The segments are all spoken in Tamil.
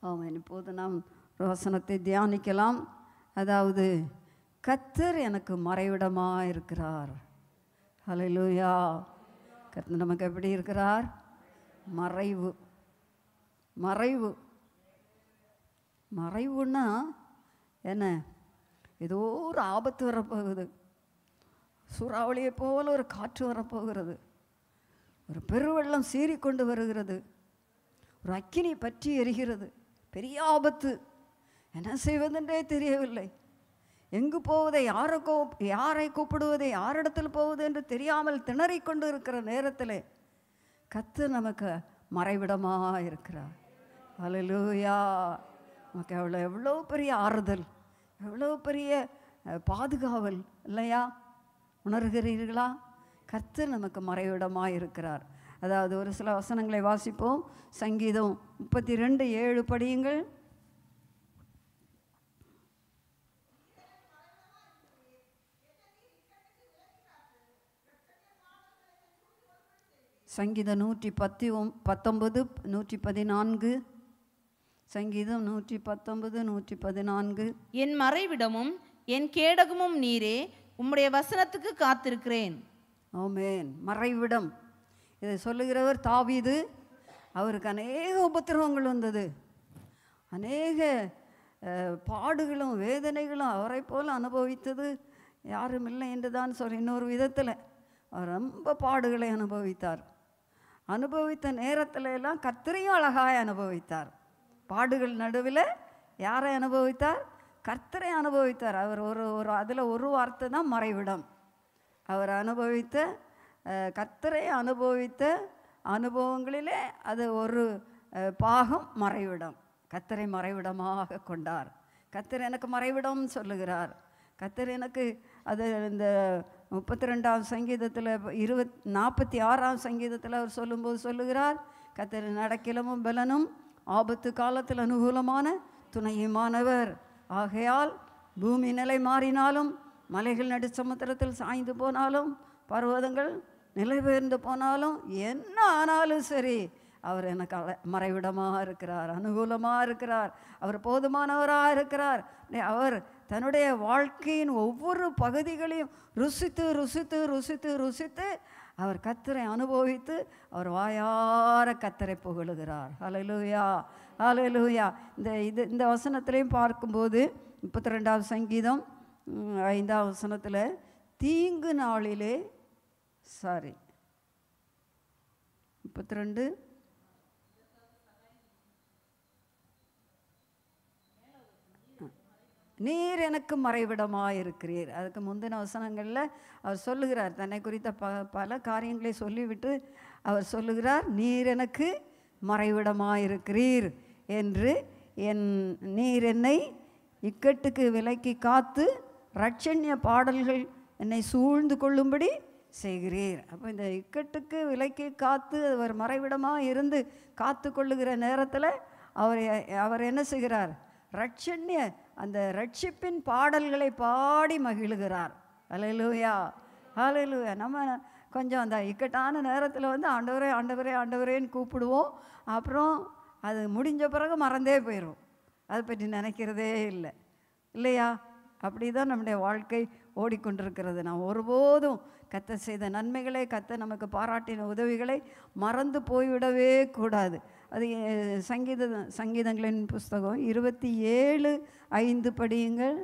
ஆமாம் இப்போது நாம் ரோசனத்தை வசனத்தை தியானிக்கலாம். அதாவது கத்தர் எனக்கு மறைவிடமாக இருக்கிறார் ஹலலூயா கத்தர் நமக்கு எப்படி இருக்கிறார்? மறைவு. மறைவு. மறைவுன்னா என்ன? ஏதோ ஒரு ஆபத்து வரப்போகுது. சூறாவளியை போல ஒரு காற்று வரப்போகிறது. ஒரு பெருவெள்ளம் சீறிக்கொண்டு வருகிறது. ஒரு அக்கினி பற்றி எரிகிறது. பெரிய ஆபத்து. என்ன செய்வதென்றே தெரியவில்லை. எங்கு போவதை யாரை கோ யாரை கூப்பிடுவதை யாரிடத்தில் போவது என்று தெரியாமல் திணறிக் கொண்டு இருக்கிற நேரத்தில் கத்து நமக்கு மறைவிடமாக இருக்கிறார். அலலூயா நமக்கு எவ்வளோ எவ்வளோ பெரிய ஆறுதல் எவ்வளோ பெரிய பாதுகாவல் இல்லையா? உணர்கிறீர்களா? கத்து நமக்கு மறைவிடமாக இருக்கிறார். அதாவது ஒரு சில வசனங்களை வாசிப்போம். சங்கீதம் முப்பத்தி ரெண்டு ஏழு படியுங்கள். சங்கீதம் நூற்றி பத்தி ஒம் பத்தொன்பது நூற்றி பதினான்கு. சங்கீதம் நூற்றி பத்தொன்பது நூற்றி பதினான்கு. என் மறைவிடமும் என் கேடகமும் நீரே உம்முடைய வசனத்துக்கு காத்திருக்கிறேன். ஆமென். மறைவிடம். இதை சொல்லுகிறவர் தாவீது. அவருக்கு அநேக உபத்திரவங்கள் வந்தது. அநேக பாடுகளும் வேதனைகளும் அவரை போல் அனுபவித்தது. யாரும் இல்லை என்று தான் சொல்ற இன்னொரு விதத்தில் அவர் ரொம்ப பாடுகளை அனுபவித்தார். அனுபவித்த நேரத்துல எல்லாம் கர்த்தரையும் அழகாய் அனுபவித்தார். பாடுகள் நடுவில் யாரை அனுபவித்தார்? கர்த்தரை அனுபவித்தார். அவர் ஒரு ஒரு அதில் ஒரு வார்த்தை தான் மறைவிடம். அவர் அனுபவித்த கத்தரை அனுபவித்த அனுபவங்களிலே அது ஒரு பாகம் மறைவிடம். கத்தரை மறைவிடமாக கொண்டார். கத்தர் எனக்கு மறைவிடம் சொல்லுகிறார். கத்தர் எனக்கு அது இந்த முப்பத்தி ரெண்டாம் சங்கீதத்தில் இருபத் நாற்பத்தி ஆறாம் சங்கீதத்தில் அவர் சொல்லும்போது சொல்லுகிறார். கத்தர் நடக்கிலமும் பலனும் ஆபத்து காலத்தில் அனுகூலமான துணையுமானவர். ஆகையால் பூமி நிலை மாறினாலும் மலைகள் நடு சமுத்திரத்தில் சாய்ந்து போனாலும் பர்வதங்கள் நிலை பெயர்ந்து போனாலும் என்ன ஆனாலும் சரி அவர் எனக்கு அல- மறைவிடமாக இருக்கிறார் அனுகூலமாக இருக்கிறார் அவர் போதுமானவராக இருக்கிறார். அவர் தன்னுடைய வாழ்க்கையின் ஒவ்வொரு பகுதிகளையும் ருசித்து ருசித்து ருசித்து ருசித்து அவர் கத்தரை அனுபவித்து அவர் வாயார கத்தரை புகழுகிறார். அலலூயா அலலூயா இந்த இது இந்த வசனத்திலையும் பார்க்கும்போது முப்பத்தி ரெண்டாவது சங்கீதம் ஐந்தாவது வசனத்தில் தீங்கு நாளிலே சாரி. முப்பத்தி ரெண்டு நீர் எனக்கு மறைவிடமாக இருக்கிறீர் அதுக்கு முந்தின வசனங்களில் அவர் சொல்லுகிறார். தன்னை குறித்த ப பல காரியங்களை சொல்லிவிட்டு அவர் சொல்லுகிறார் நீர் எனக்கு மறைவிடமாக இருக்கிறீர் என்று. என் நீர் என்னை இக்கட்டுக்கு விலக்கி காத்து ரட்சண்ய பாடல்கள் என்னை சூழ்ந்து கொள்ளும்படி செய்கிறீர். அப்போ இந்த இக்கட்டுக்கு விலைக்கு காத்து அவர் மறைவிடமாக இருந்து காத்து கொள்ளுகிற நேரத்தில் அவர் அவர் என்ன செய்கிறார்? ரட்சண்ய அந்த ரட்சிப்பின் பாடல்களை பாடி மகிழுகிறார். அலையிலூயா அலையிலூயா நம்ம கொஞ்சம் அந்த இக்கட்டான நேரத்தில் வந்து ஆண்டவரே ஆண்டவரே ஆண்டவரேன்னு கூப்பிடுவோம். அப்புறம் அது முடிஞ்ச பிறகு மறந்தே போயிடும் அதை பற்றி நினைக்கிறதே இல்லை. இல்லையா? அப்படி தான் நம்முடைய வாழ்க்கை ஓடிக்கொண்டிருக்கிறது. நான் ஒருபோதும் கத்த செய்த நன்மைகளை கத்த நமக்கு பாராட்டின உதவிகளை மறந்து போய்விடவே கூடாது. அது சங்கீத சங்கீதங்களின் புஸ்தகம் இருபத்தி ஏழு ஐந்து படியுங்கள்.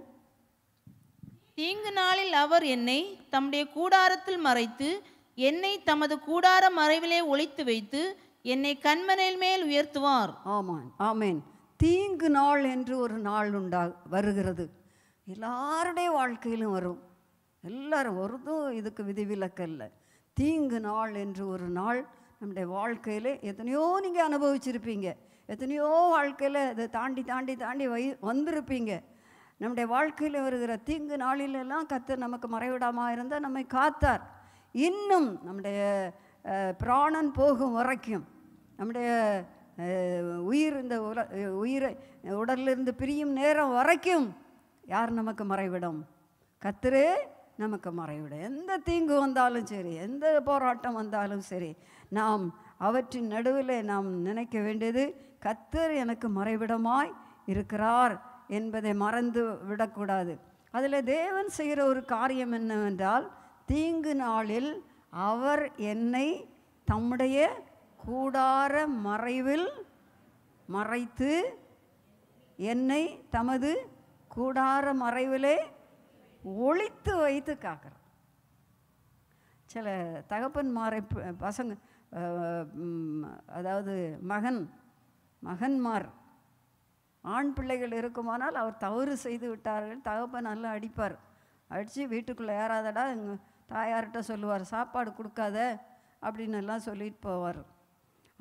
தீங்கு நாளில் அவர் என்னை தம்முடைய கூடாரத்தில் மறைத்து என்னை தமது கூடார மறைவிலே ஒளித்து வைத்து என்னை கண்மனையில் மேல் உயர்த்துவார். ஆமாம் ஆமேன். தீங்கு நாள் என்று ஒரு நாள் உண்டா வருகிறது. எல்லாருடைய வாழ்க்கையிலும் வரும். எல்லாரும் ஒருதும் இதுக்கு விதிவிலக்கல்ல தீங்கு நாள் என்று ஒரு நாள் நம்முடைய வாழ்க்கையில் எத்தனையோ நீங்கள் அனுபவிச்சிருப்பீங்க. எத்தனையோ வாழ்க்கையில் அதை தாண்டி தாண்டி தாண்டி வை வந்திருப்பீங்க. நம்முடைய வாழ்க்கையில் வருகிற தீங்கு நாளிலெல்லாம் கத்து நமக்கு மறைவிடாமல் இருந்தால் நம்மை காத்தார். இன்னும் நம்முடைய பிராணன் போகும் வரைக்கும் நம்முடைய உயிர் இந்த உல உயிரை உடலிலிருந்து பிரியும் நேரம் வரைக்கும் யார் நமக்கு மறைவிடும்? கத்துரு நமக்கு மறைவிட எந்த தீங்கு வந்தாலும் சரி எந்த போராட்டம் வந்தாலும் சரி நாம் அவற்றின் நடுவில் நாம் நினைக்க வேண்டியது கத்தர் எனக்கு மறைவிடமாய் இருக்கிறார் என்பதை மறந்து விடக்கூடாது. அதில் தேவன் செய்கிற ஒரு காரியம் என்னவென்றால் தீங்கு நாளில் அவர் என்னை தம்முடைய கூடார மறைவில் மறைத்து என்னை தமது கூடார மறைவிலே ஒழித்து வைத்து காக்கிறார். சில தகப்பன்மாரை பசங்க அதாவது மகன் மகன்மார் ஆண் பிள்ளைகள் இருக்குமானால் அவர் தவறு செய்து விட்டார்கள். தகப்பன் நல்லா அடிப்பார். அடித்து வீட்டுக்குள்ளே ஏறாதடா எங்கள் தாயார்கிட்ட சொல்லுவார் சாப்பாடு கொடுக்காத அப்படின்னு எல்லாம் சொல்லிட்டு போவார்.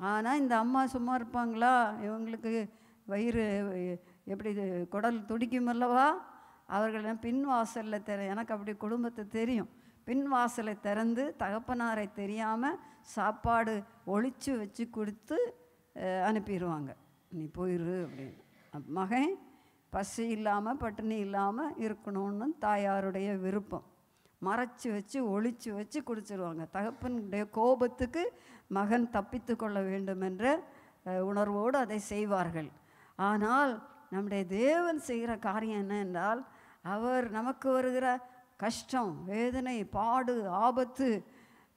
ஆனால் இந்த அம்மா சும்மா இருப்பாங்களா? இவங்களுக்கு வயிறு எப்படி இது குடல் துடிக்கும் அல்லவா அவர்கள் பின் வாசலில் தெர எனக்கு அப்படி குடும்பத்தை தெரியும். பின் வாசலை திறந்து தகப்பனாரை தெரியாமல் சாப்பாடு ஒழித்து வச்சு கொடுத்து அனுப்பிடுவாங்க நீ போயிரு அப்படின்னு. மகன் பசி இல்லாமல் பட்டினி இல்லாமல் இருக்கணும்னு தாயாருடைய விருப்பம். மறைச்சு வச்சு ஒழிச்சு வச்சு குடிச்சிருவாங்க. தகப்பனுடைய கோபத்துக்கு மகன் தப்பித்து கொள்ள வேண்டும் என்ற உணர்வோடு அதை செய்வார்கள். ஆனால் நம்முடைய தேவன் செய்கிற காரியம் என்ன என்றால் அவர் நமக்கு வருகிற கஷ்டம் வேதனை பாடு ஆபத்து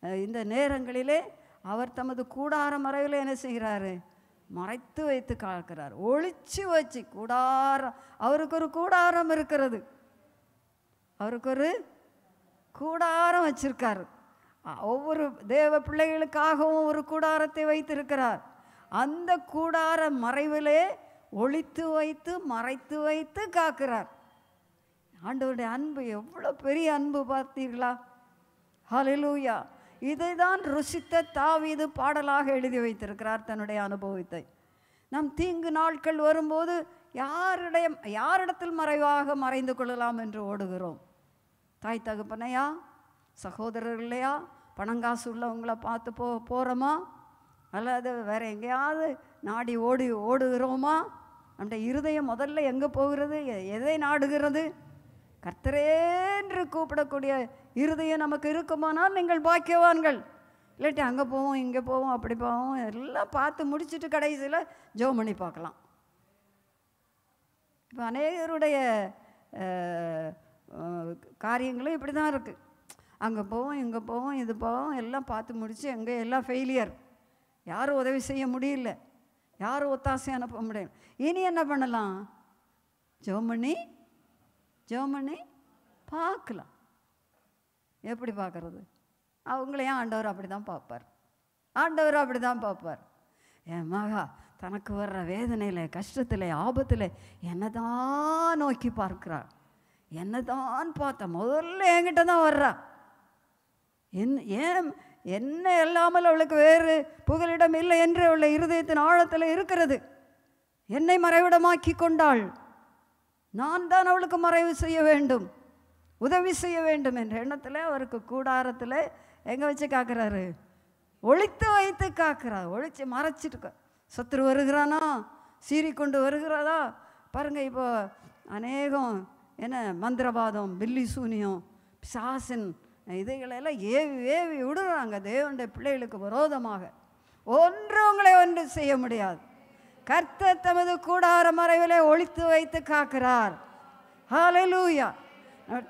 இந்த நேரங்களிலே அவர் தமது கூடார மறைவில் என்ன செய்கிறாரு? மறைத்து வைத்து காக்கிறார். ஒழிச்சு வச்சு கூடாரம் அவருக்கு ஒரு கூடாரம் இருக்கிறது. அவருக்கு ஒரு கூடாரம் வச்சிருக்கார். ஒவ்வொரு தேவ பிள்ளைகளுக்காகவும் ஒரு கூடாரத்தை வைத்திருக்கிறார். அந்த கூடார மறைவிலே ஒழித்து வைத்து மறைத்து வைத்து காக்கிறார். ஆண்டவருடைய அன்பு எவ்வளோ பெரிய அன்பு பார்த்தீர்களா? ஹalleluya இதை தான் ருசித்த தாவீது பாடலாக எழுதி வைத்திருக்கிறார் தன்னுடைய அனுபவத்தை. நம் தீங்கு நாட்கள் வரும்போது யாருடைய யாரிடத்தில் மறைவாக மறைந்து கொள்ளலாம் என்று ஓடுகிறோம். தாய் தகப்பனையா? சகோதரர்களையா? பணங்காசு உள்ளவங்களை பார்த்து போ போகிறோமா அல்லது வேறு எங்கேயாவது நாடி ஓடி ஓடுகிறோமா? நம்முடைய இருதயம் முதல்ல எங்கே போகிறது? எ- எதை நாடுகிறது? கர்த்தரேன்று கூப்பிடக்கூடிய இருதயம் நமக்கு இருக்குமானால் நீங்கள் பாக்கியவான்கள். இல்லாட்டி அங்கே போவோம் இங்கே போவோம் அப்படி போவோம். எல்லாம் பார்த்து முடிச்சுட்டு கடைசியில் ஜெபம் பண்ணி பார்க்கலாம். இப்போ அநேகருடைய காரியங்களும் இப்படி தான் இருக்குது அங்கே போவோம் இங்கே போவோம் இது போவோம் எல்லாம் பார்த்து முடித்து எங்கே எல்லாம் ஃபெயிலியர் யாரும் உதவி செய்ய முடியல? யாரும் ஒத்தாசை அனுப்ப முடியும் இனி என்ன பண்ணலாம்? ஜெபம் பண்ணி ஜெபம் பண்ணி பார்க்கலாம். எப்படி பார்க்கறது? அவங்களையும் ஆண்டவர் அப்படி தான் பார்ப்பார். ஆண்டவர் அப்படி தான் பார்ப்பார். என் மகா தனக்கு வர்ற வேதனையில் கஷ்டத்தில் ஆபத்தில் என்னதான் நோக்கி பார்க்கிறார்? என்னதான் பார்த்தா? முதல்ல என்கிட்ட தான் வர்றா. என் ஏன் என்ன இல்லாமல் அவளுக்கு வேறு புகலிடம் இல்லை என்று அவளை இருதயத்தின் ஆழத்தில் இருக்கிறது. என்னை மறைவிடமாக்கி கொண்டாள். நான் தான் அவளுக்கு மறைவு செய்ய வேண்டும் உதவி செய்ய வேண்டும் என்ற எண்ணத்தில் அவருக்கு கூடாரத்தில் எங்கே வச்சு காக்குறாரு? ஒழித்து வைத்து காக்கிறார் ஒழித்து மறைச்சிட்டு சத்துரு வருகிறானா? சீறி கொண்டு வருகிறதா? பாருங்கள் இப்போ அநேகம் என்ன மந்திரவாதம் பில்லி சூனியம் பிசாசன் இதுகளெல்லாம் ஏவி ஏவி விடுறாங்க. தேவனுடைய பிள்ளைகளுக்கு விரோதமாக. ஒன்று உங்களை ஒன்று செய்ய முடியாது. கர்த்தர் தமது கூடார மறைவிலே ஒழித்து வைத்து காக்கிறார். ஹalleluya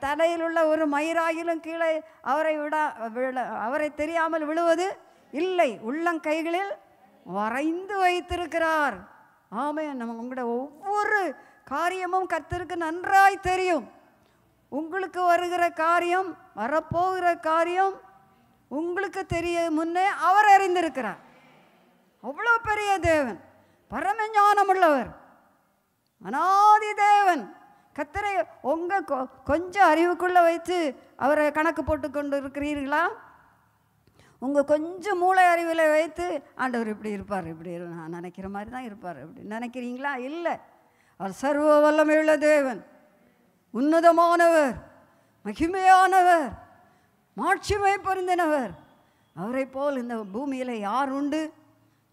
தலையில் உள்ள ஒரு மயிராகிலும் கீழே அவரை விட விழ அவரை தெரியாமல் விழுவது இல்லை. உள்ளங்கைகளில் வரைந்து வைத்திருக்கிறார். ஆமே நம்ம உங்களோட ஒவ்வொரு காரியமும் கர்த்தருக்கு நன்றாய் தெரியும். உங்களுக்கு வருகிற காரியம் வரப்போகிற காரியம் உங்களுக்கு தெரிய முன்னே அவர் அறிந்திருக்கிறார். அவ்வளோ பெரிய தேவன். பரமஞானம் உள்ளவர் அனாதி தேவன் கத்தரை உங்கள் கொ கொஞ்சம் அறிவுக்குள்ளே வைத்து அவரை கணக்கு போட்டு கொண்டு இருக்கிறீர்களா உங்கள் கொஞ்சம் மூளை அறிவில் வைத்து ஆண்டவர் இப்படி இருப்பார் இப்படி நான் நினைக்கிற மாதிரி தான் இருப்பார் இப்படி நினைக்கிறீங்களா? இல்லை. அவர் சர்வ வல்லமையுள்ள தேவன். உன்னதமானவர். மகிமையானவர். மாட்சிமை பொருந்தினவர். அவரை போல் இந்த பூமியில் யார் உண்டு?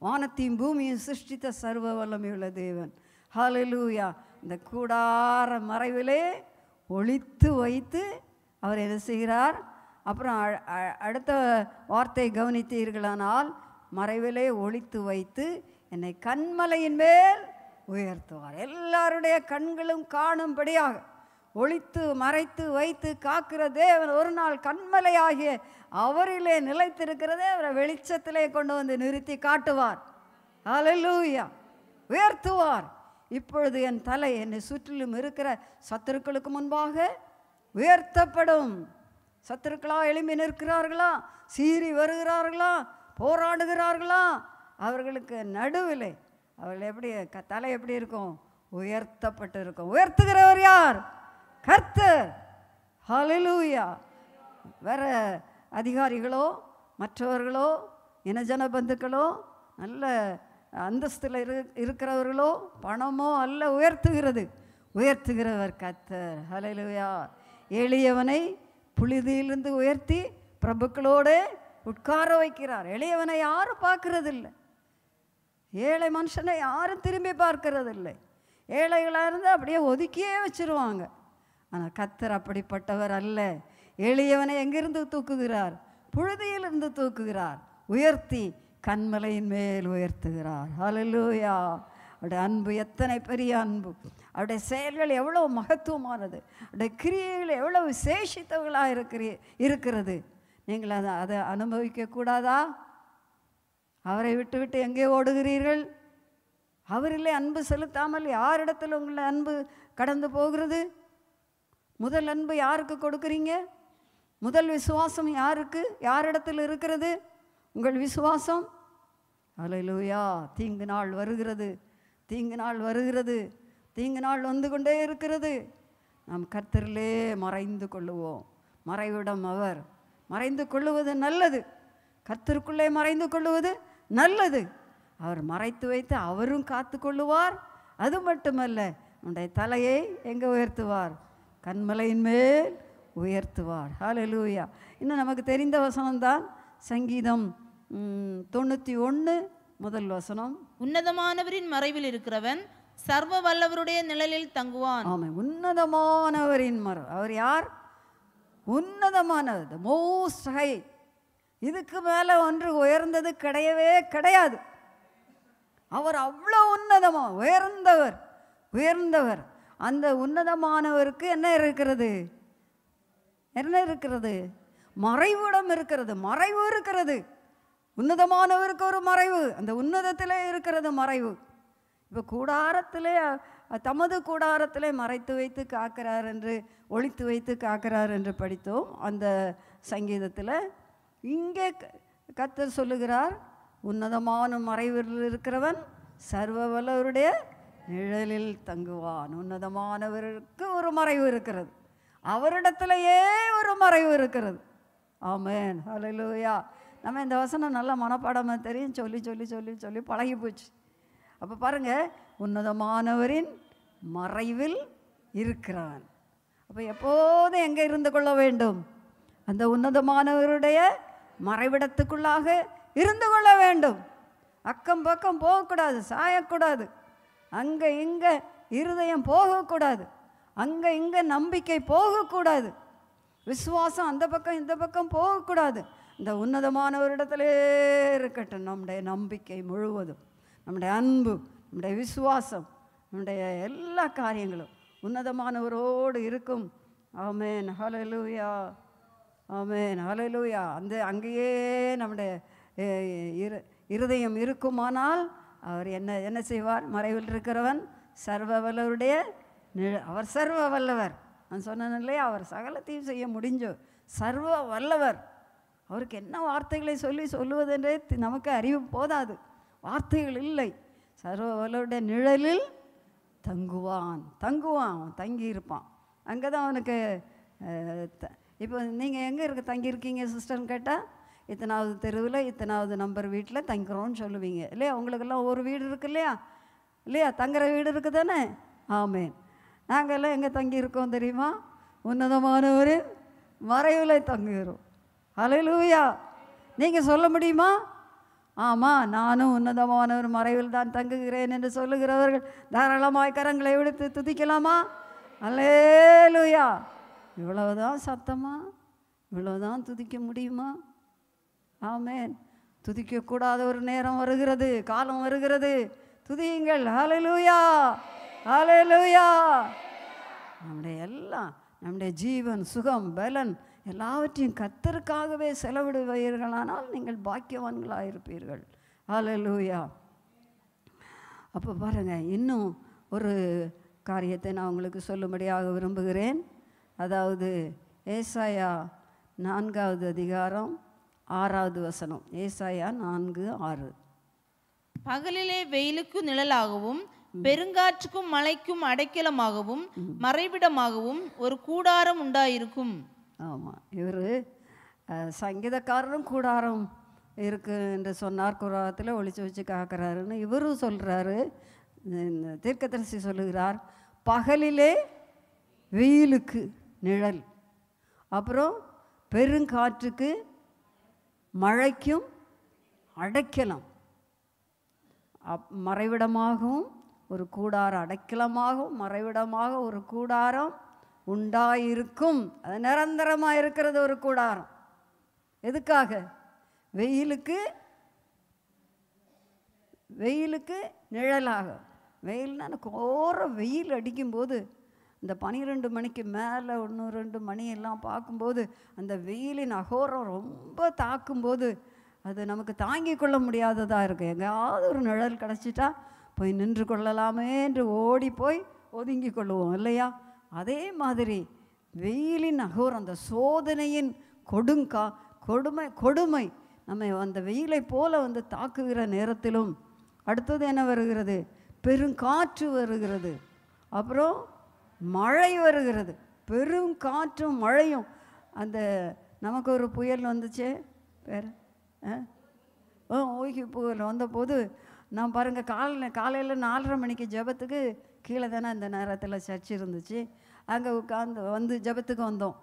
வானத்தையும் பூமியும் சிருஷ்டித்த சர்வ வல்லமையுள்ள தேவன். ஹலலூயா இந்த கூடார மறைவிலே ஒழித்து வைத்து அவர் என்ன செய்கிறார்? அப்புறம் அ- அடுத்த வார்த்தை கவனித்தீர்களானால் மறைவிலே ஒழித்து வைத்து என்னை கண்மலையின் மேல் உயர்த்துவார். எல்லாருடைய கண்களும் காணும்படியாக. ஒளித்து மறைத்து வைத்து காக்கிற தேவன் ஒரு நாள் கண்மலையாகிய அவரிலே நிலைத்திருக்கிறதே அவரை வெளிச்சத்திலே கொண்டு வந்து நிறுத்தி காட்டுவார். அலலூயா உயர்த்துவார். இப்பொழுது என் தலை என்னை சுற்றிலும் இருக்கிற சத்துருக்களுக்கு முன்பாக உயர்த்தப்படும். சத்துருக்களா எழும்பி நிற்கிறார்களா? சீறி வருகிறார்களா? போராடுகிறார்களா? அவர்களுக்கு நடுவில் அவர்கள் எப்படி க- தலை எப்படி இருக்கும்? உயர்த்தப்பட்டு இருக்கும் உயர்த்துகிறவர் யார்? கர்த்தர். ஹலலூயா வேற அதிகாரிகளோ மற்றவர்களோ இனஜன பந்துக்களோ நல்ல அந்தஸ்தில் இரு இருக்கிறவர்களோ பணமோ அல்ல உயர்த்துகிறது. உயர்த்துகிறவர் கர்த்தர். ஹலலுயா எளியவனை புழுதியிலிருந்து உயர்த்தி பிரபுக்களோடு உட்கார வைக்கிறார். எளியவனை யாரும் பார்க்கறதில்லை. ஏழை மனுஷனை யாரும் திரும்பி பார்க்கறதில்லை. ஏழைகளாக இருந்தால் அப்படியே ஒதுக்கியே வச்சிருவாங்க. ஆனால் கத்தர் அப்படிப்பட்டவர் அல்ல. எளியவனை எங்கிருந்து தூக்குகிறார்? புழுதியிலிருந்து தூக்குகிறார். உயர்த்தி கண்மலையின் மேல் உயர்த்துகிறார். அலலூயா அவருடைய அன்பு எத்தனை பெரிய அன்பு. அவருடைய செயல்கள் எவ்வளோ மகத்துவமானது. அவருடைய கிரியைகள் எவ்வளோ விசேஷித்தவர்களாக இருக்கிற இருக்கிறது. நீங்கள் அதை அதை அனுபவிக்கக்கூடாதா அவரை விட்டு விட்டு எங்கே ஓடுகிறீர்கள்? அவரிலே அன்பு செலுத்தாமல் யாரிடத்தில் உங்களை அன்பு கடந்து போகிறது? முதல் அன்பு யாருக்கு கொடுக்குறீங்க? முதல் விசுவாசம் யாருக்கு? யாரிடத்தில் இருக்கிறது? உங்கள் விசுவாசம்? அலையிலூயா தீங்கு நாள் வருகிறது. தீங்கு நாள் வருகிறது. தீங்கு நாள் வந்து கொண்டே இருக்கிறது. நாம் கர்த்தரிலே மறைந்து கொள்ளுவோம். மறைவிடம் அவர். மறைந்து கொள்ளுவது நல்லது. கர்த்தருக்குள்ளே மறைந்து கொள்ளுவது நல்லது. அவர் மறைத்து வைத்து அவரும் காத்து கொள்ளுவார். அது மட்டுமல்ல உன்னுடைய தலையை எங்கே உயர்த்துவார்? கண்மலையின் மேல் உயர்த்துவார். ஹalleluya இன்னும் நமக்கு தெரிந்த வசனம்தான் சங்கீதம் தொண்ணூற்றி ஒன்று முதல் வசனம். உன்னதமானவரின் மறைவில் இருக்கிறவன் சர்வ வல்லவருடைய நிழலில் தங்குவான். ஆமாம் உன்னதமானவரின் மரம் அவர் யார்? உன்னதமானவர் த மோஸ்ட் ஹை இதுக்கு மேலே ஒன்று உயர்ந்தது கிடையவே கிடையாது. அவர் அவ்வளோ உன்னதமா உயர்ந்தவர் உயர்ந்தவர். அந்த உன்னதமானவருக்கு என்ன இருக்கிறது? என்ன இருக்கிறது? மறைவிடம் இருக்கிறது மறைவு இருக்கிறது. உன்னதமானவருக்கு ஒரு மறைவு அந்த உன்னதத்திலே இருக்கிறது மறைவு. இப்போ கூடாரத்திலே தமது கூடாரத்திலே மறைத்து வைத்து காக்கிறார் என்று ஒழித்து வைத்து காக்கிறார் என்று படித்தோம் அந்த சங்கீதத்தில். இங்கே க- சொல்லுகிறார் உன்னதமான மறைவில் இருக்கிறவன் சர்வ வல்லவருடைய நிழலில் தங்குவான். உன்னதமானவருக்கு ஒரு மறைவு இருக்கிறது. அவரிடத்திலேயே ஒரு மறைவு இருக்கிறது. ஆமேன். அலலூயா நம்ம இந்த வசனம் நல்ல மனப்பாடமாக தெரியும். சொல்லி சொல்லி சொல்லி சொல்லி பழகி போச்சு. அப்போ பாருங்கள் உன்னதமானவரின் மறைவில் இருக்கிறான். அப்போ எப்போதும் எங்கே இருந்து கொள்ள வேண்டும்? அந்த உன்னதமானவருடைய மறைவிடத்துக்குள்ளாக இருந்து கொள்ள வேண்டும். அக்கம் பக்கம் போகக்கூடாது சாயக்கூடாது. அங்கே இங்கே இருதயம் போகக்கூடாது. அங்கே இங்கே நம்பிக்கை போகக்கூடாது. விசுவாசம் அந்த பக்கம் இந்த பக்கம் போகக்கூடாது. இந்த உன்னதமானவரிடத்திலே இருக்கட்டும். நம்முடைய நம்பிக்கை முழுவதும் நம்முடைய அன்பு நம்முடைய விசுவாசம் நம்முடைய எல்லா காரியங்களும் உன்னதமானவரோடு இருக்கும். ஆமேன். ஹலலூயா ஆமேன். ஹலலூயா அந்த அங்கேயே நம்முடைய இரு இருதயம் இருக்குமானால் அவர் என்ன என்ன செய்வார்? மறைவில் இருக்கிறவன் சர்வ வல்லவருடைய நிழ- அவர் சர்வ வல்லவர் நான் சொன்னேன் இல்லையா? அவர் சகலத்தையும் செய்ய முடிஞ்சோ. சர்வ வல்லவர் அவருக்கு என்ன வார்த்தைகளை சொல்லி சொல்லுவதென்றே நமக்கு அறிவு போதாது. வார்த்தைகள் இல்லை. சர்வ வல்லவருடைய நிழலில் தங்குவான். தங்குவான். அவன் தங்கி இருப்பான் அங்கே தான் அவனுக்கு த- இப்போ நீங்கள் எங்கே இருக்க? தங்கியிருக்கீங்க சிஸ்டர்னு கேட்டால் இத்தனாவது தெருவில் இத்தனாவது நம்பர் வீட்டில் தங்குறோன்னு சொல்லுவீங்க. இல்லையா? உங்களுக்கெல்லாம் ஒரு வீடு இருக்கு இல்லையா? இல்லையா? தங்குற வீடு இருக்குது தானே ஆமேன். நாங்கள்லாம் எங்கே தங்கியிருக்கோம் தெரியுமா? உன்னதமானவரின் மறைவில் தங்குகிறோம். அலையிலூயா நீங்கள் சொல்ல முடியுமா? ஆமாம் நானும் உன்னதமானவர் மறைவில் தான் தங்குகிறேன் என்று சொல்லுகிறவர்கள் தாராளமாய் கரங்களை விடுத்து துதிக்கலாமா? அல்லேலூயா இவ்வளவுதான் சத்தமா? இவ்வளவுதான் துதிக்க முடியுமா? ஆமேன். துதிக்கக்கூடாத ஒரு நேரம் வருகிறது காலம் வருகிறது. துதியுங்கள். ஹலலூயா ஹலலூயா நம்முடைய எல்லாம் நம்முடைய ஜீவன் சுகம் பலன் எல்லாவற்றையும் கத்தருக்காகவே செலவிடுவீர்களானால் நீங்கள் பாக்கியவான்களாக இருப்பீர்கள் ஹலலூயா அப்போ பாருங்கள் இன்னும் ஒரு காரியத்தை நான் உங்களுக்கு சொல்லும்படியாக விரும்புகிறேன். அதாவது ஏசாயா நான்காவது அதிகாரம் ஆறாவது வசனம் ஏசாயா நான்கு ஆறு. பகலிலே வெயிலுக்கு நிழலாகவும் பெருங்காற்றுக்கும் மழைக்கும் அடைக்கலமாகவும் மறைவிடமாகவும் ஒரு கூடாரம் உண்டாயிருக்கும். ஆமாம் இவர் சங்கீதக்காரரும் கூடாரம் இருக்கு என்று சொன்னார் குராத்தில் ஒளிச்சு வச்சு காக்கிறாருன்னு இவரும் சொல்கிறாரு தீர்க்கதரிசி சொல்லுகிறார் பகலிலே வெயிலுக்கு நிழல் அப்புறம் பெருங்காற்றுக்கு மழைக்கும் அடைக்கலம். அப் மறைவிடமாகவும் ஒரு கூடார அடைக்கலமாகவும் மறைவிடமாக ஒரு கூடாரம் உண்டாயிருக்கும். அது நிரந்தரமாக இருக்கிறது ஒரு கூடாரம். எதுக்காக? வெயிலுக்கு வெயிலுக்கு நிழலாக. வெயில்னா எனக்கு ஓர வெயில் அடிக்கும்போது இந்த பனிரெண்டு மணிக்கு மேலே ஒன்று ரெண்டு மணி எல்லாம் பார்க்கும்போது அந்த வெயிலின் அகோரம் ரொம்ப தாக்கும்போது அது நமக்கு தாங்கிக் கொள்ள முடியாததாக இருக்குது எங்கேயாவது ஒரு நிழல் கிடச்சிட்டா போய் நின்று கொள்ளலாமே என்று ஓடி போய் ஒதுங்கி கொள்ளுவோம் இல்லையா? அதே மாதிரி வெயிலின் அகோரம் அந்த சோதனையின் கொடுங்கா கொடுமை கொடுமை நம்ம அந்த வெயிலை போல வந்து தாக்குகிற நேரத்திலும் அடுத்தது என்ன வருகிறது? பெருங்காற்று வருகிறது. அப்புறம் மழை வருகிறது. பெரும் காற்றும் மழையும். அந்த நமக்கு ஒரு புயல் வந்துச்சே? வேறு ஆ? ஓய்கி புயல் வந்தபோது நான் பாருங்கள் காலையில் காலையில் நாலரை மணிக்கு ஜெபத்துக்கு கீழே தானே அந்த நேரத்தில் சர்ச் இருந்துச்சு. அங்கே உட்காந்து வந்து ஜெபத்துக்கு வந்தோம்.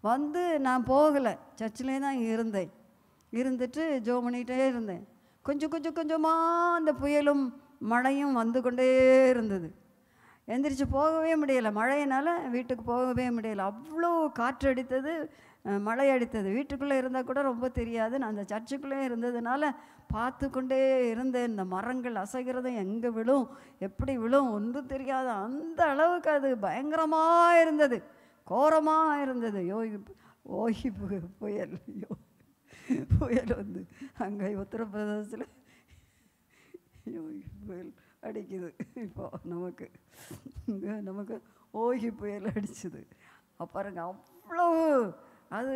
வந்து நான் போகலை. சர்ச்சிலே தான் இருந்தேன். இருந்துட்டு ஜோ பண்ணிகிட்டே இருந்தேன். கொஞ்சம் கொஞ்சம் கொஞ்சமாக அந்த புயலும் மழையும் வந்து கொண்டே இருந்தது. எந்திரிச்சு போகவே முடியலை. மழையினால் வீட்டுக்கு போகவே முடியலை. அவ்வளோ காற்று அடித்தது மழை அடித்தது. வீட்டுக்குள்ளே இருந்தால் கூட ரொம்ப தெரியாது. நான் அந்த சர்ச்சுக்குள்ளே இருந்ததுனால பார்த்து கொண்டே இருந்தேன். இந்த மரங்கள் அசைகிறதும் எங்கே விழும்? எப்படி விழும்? ஒன்றும் தெரியாது அந்த அளவுக்கு அது பயங்கரமாக இருந்தது. கோரமாக இருந்தது. யோகி ஓகி புயல் யோ புயல் வந்து அங்கே உத்தரப்பிரதேசத்தில். யோகி புயல். அடிக்குது. இப்போ நமக்கு நமக்கு ஓகி புயல் அடிச்சுது. பாருங்க அவ்வளவு அது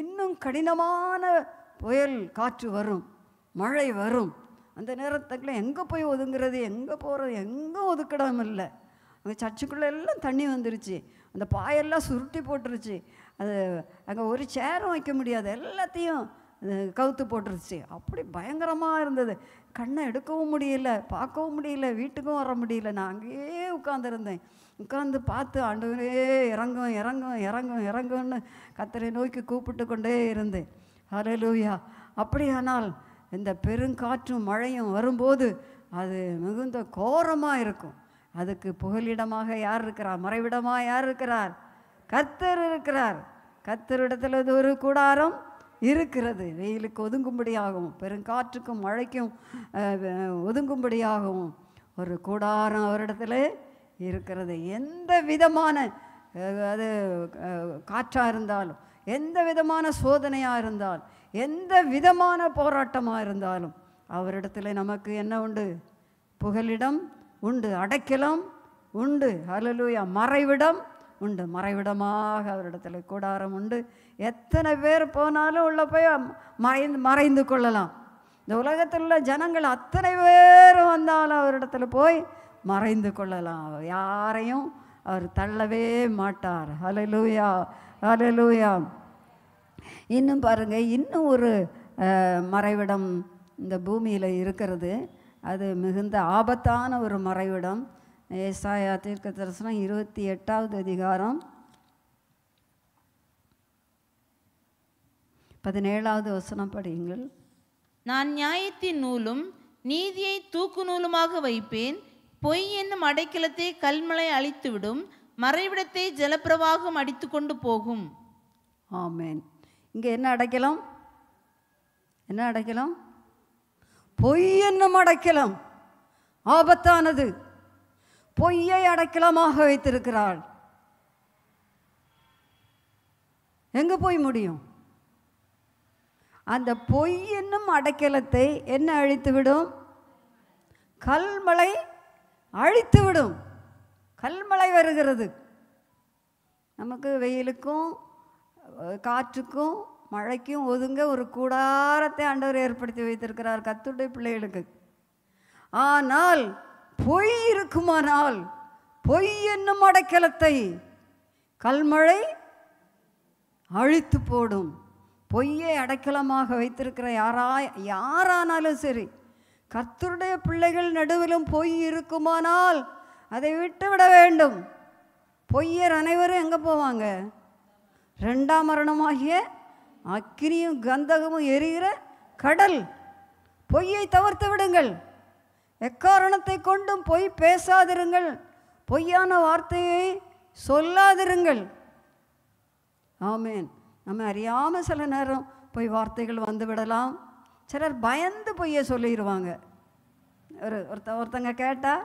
இன்னும் கடினமான புயல் காற்று வரும் மழை வரும். அந்த நேரத்துக்குள்ள எங்கே போய் ஒதுங்கிறது எங்கே போகிறது எங்கே ஒதுக்கிடம் இல்லை. அங்கே சர்ச்சுக்குள்ளே எல்லாம் தண்ணி வந்துருச்சு. அந்த பாயெல்லாம் சுருட்டி போட்டுருச்சு. அது அங்கே ஒரு சேரும் வைக்க முடியாது. எல்லாத்தையும் கவுத்து போட்டுருச்சு. அப்படி பயங்கரமாக இருந்தது. கண்ணை எடுக்கவும் முடியல பார்க்கவும் முடியல வீட்டுக்கும் வர முடியல. நான் அங்கேயே உட்காந்துருந்தேன் உட்காந்து பார்த்து ஆண்டவரே இறங்கும் இறங்கும் இறங்கும் இறங்கும்னு கத்தரை நோக்கி கூப்பிட்டு கொண்டே இருந்தேன். ஹalleluya. அப்படியானால் இந்த பெருங்காற்றும் மழையும் வரும்போது அது மிகுந்த கோரமாக இருக்கும். அதுக்கு புகலிடமாக யார் இருக்கிறார்? மறைவிடமாக யார் இருக்கிறார்? கர்த்தர் இருக்கிறார். கர்த்தரிடத்தில் இது ஒரு கூடாரம். இருக்கிறது. வெயிலுக்கு ஒதுங்கும்படியாகவும் பெருங்காற்றுக்கும் மழைக்கும் ஒதுங்கும்படியாகவும் ஒரு கூடாரம் அவரிடத்துல இருக்கிறது. எந்த விதமான அது காற்றாக இருந்தாலும் எந்த விதமான சோதனையாக இருந்தால் எந்த விதமான போராட்டமாக இருந்தாலும் அவரிடத்துல நமக்கு என்ன உண்டு? புகலிடம் உண்டு அடைக்கலம் உண்டு. அலலூயா மறைவிடம் உண்டு. மறைவிடமாக அவரிடத்துல கூடாரம் உண்டு. எத்தனை பேர் போனாலும் உள்ள போய் மறைந்து மறைந்து கொள்ளலாம். இந்த உலகத்தில் உள்ள ஜனங்கள் அத்தனை பேர் வந்தாலும் அவரிடத்துல போய் மறைந்து கொள்ளலாம். அவர் யாரையும் அவர் தள்ளவே மாட்டார். ஹalleluya ஹalleluya இன்னும் பாருங்க இன்னும் ஒரு மறைவிடம் இந்த பூமியில் இருக்கிறது. அது மிகுந்த ஆபத்தான ஒரு மறைவிடம். ஏசாயா தீர்க்க தரிசனம் இருபத்தி எட்டாவது அதிகாரம் பதினேழாவது வசனம் படியுங்கள். நான் நியாயத்தின் நூலும் நீதியை தூக்கு நூலுமாக வைப்பேன். பொய் என்னும் அடைக்கலத்தை கல்மலை அழித்துவிடும். மறைவிடத்தை ஜலப்பிரவாகம் அடித்து கொண்டு போகும். ஆமேன். இங்கே என்ன அடைக்கலாம்? என்ன அடைக்கலாம்? பொய் என்னும் அடைக்கலம். ஆபத்தானது. பொய்யை அடைக்கலமாக வைத்திருக்கிறாள். எங்க போய் முடியும்? அந்த பொய் என்னும் அடைக்கலத்தை என்ன அழித்துவிடும்? கல்மலை அழித்துவிடும். கல்மலை வருகிறது. நமக்கு வெயிலுக்கும் காற்றுக்கும் மழைக்கும் ஒதுங்க ஒரு கூடாரத்தை ஆண்டவர் ஏற்படுத்தி வைத்திருக்கிறார் கத்துடைய பிள்ளைகளுக்கு. ஆனால் பொய் இருக்குமானால் பொய் என்னும் அடைக்கலத்தை கல்மழை அழித்து போடும். பொய்யை அடைக்கலமாக வைத்திருக்கிற யாரா யாரானாலும் சரி கர்த்தருடைய பிள்ளைகள் நடுவிலும் பொய் இருக்குமானால் அதை விட்டு விட வேண்டும். பொய்யர் அனைவரும் எங்கே போவாங்க? ரெண்டாம் மரணமாகிய அக்கினியும் கந்தகமும் எரிகிற கடல். பொய்யை தவிர்த்து விடுங்கள். எக்காரணத்தை கொண்டும் பொய் பேசாதிருங்கள். பொய்யான வார்த்தையை சொல்லாதிருங்கள். ஆமேன். நம்ம அறியாமல் சில நேரம் போய் வார்த்தைகள் வந்து விடலாம். சிலர் பயந்து பொய்ய சொல்லிடுவாங்க ஒரு ஒருத்த ஒருத்தங்க கேட்டால்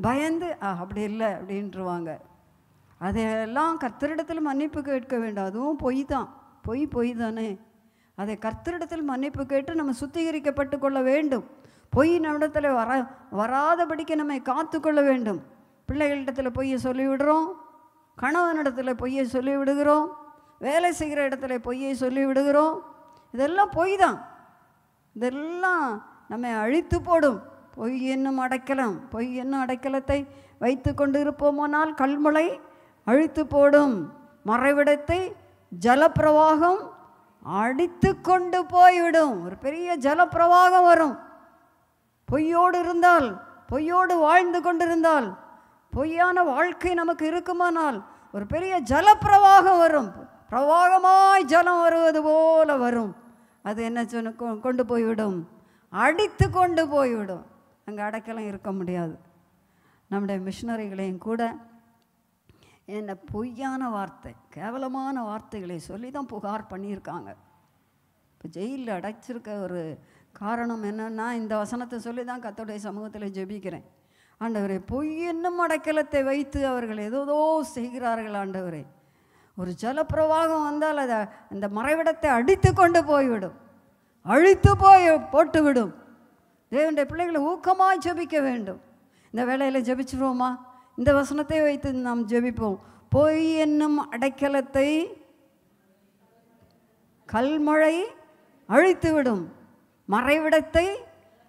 பயந்து ஆ அப்படி இல்லை அப்படின்ட்டுருவாங்க அதையெல்லாம் கர்த்தரிடத்தில் மன்னிப்பு கேட்க வேண்டாம். அதுவும் பொய் தான். பொய் பொய் தானே. அதை கர்த்தரிடத்தில் மன்னிப்பு கேட்டு நம்ம சுத்திகரிக்கப்பட்டு கொள்ள வேண்டும். பொய் நம்மிடத்தில் வர வராதபடிக்கு நம்மை காத்து கொள்ள வேண்டும். பிள்ளைகளிடத்தில் பொய்யை சொல்லிவிடுறோம். கணவனிடத்தில் பொய்யை சொல்லி விடுகிறோம் வேலை செய்கிற இடத்துல பொய்யை சொல்லி விடுகிறோம் இதெல்லாம் பொய் தான் இதெல்லாம் நம்மை அழித்து போடும். பொய் என்னும் அடைக்கலம் பொய் என்னும் அடைக்கலத்தை வைத்து கொண்டு இருப்போமானால் கல்முளை அழித்து போடும். மறைவிடத்தை ஜலப்பிரவாகம் அடித்து கொண்டு போய்விடும். ஒரு பெரிய ஜலப்பிரவாகம் வரும். பொய்யோடு இருந்தால் பொய்யோடு வாழ்ந்து கொண்டிருந்தால் பொய்யான வாழ்க்கை நமக்கு இருக்குமானால் ஒரு பெரிய ஜலப்பிரவாகம் வரும். பிரவாகமாய் ஜலம் வருவது போல வரும். அது என்ன சொன்ன கொ- கொண்டு போய்விடும். அடித்து கொண்டு போய்விடும். அங்கே அடைக்கலம் இருக்க முடியாது. நம்முடைய மிஷினரிகளையும் கூட என்ன பொய்யான வார்த்தை கேவலமான வார்த்தைகளை சொல்லி தான் புகார் பண்ணியிருக்காங்க. இப்போ ஜெயிலில் அடைச்சிருக்க ஒரு காரணம் என்னன்னா இந்த வசனத்தை சொல்லி தான் கத்தோடைய சமூகத்தில் ஜெபிக்கிறேன். ஆண்டவரே பொய் என்னும் அடைக்கலத்தை வைத்து அவர்கள் ஏதோதோ செய்கிறார்கள் ஆண்டவரே. ஒரு ஜலப்பிரவாகம் வந்தால் அதை அந்த மறைவிடத்தை அடித்து கொண்டு போய்விடும். அழித்து போய் போட்டுவிடும். தேவனுடைய பிள்ளைகளை ஊக்கமாக ஜெபிக்க வேண்டும். இந்த வேலையில் ஜெபிச்சிருவோமா? இந்த வசனத்தை வைத்து நாம் ஜெபிப்போம். பொய் என்னும் அடைக்கலத்தை கல்மழை அழித்துவிடும். மறைவிடத்தை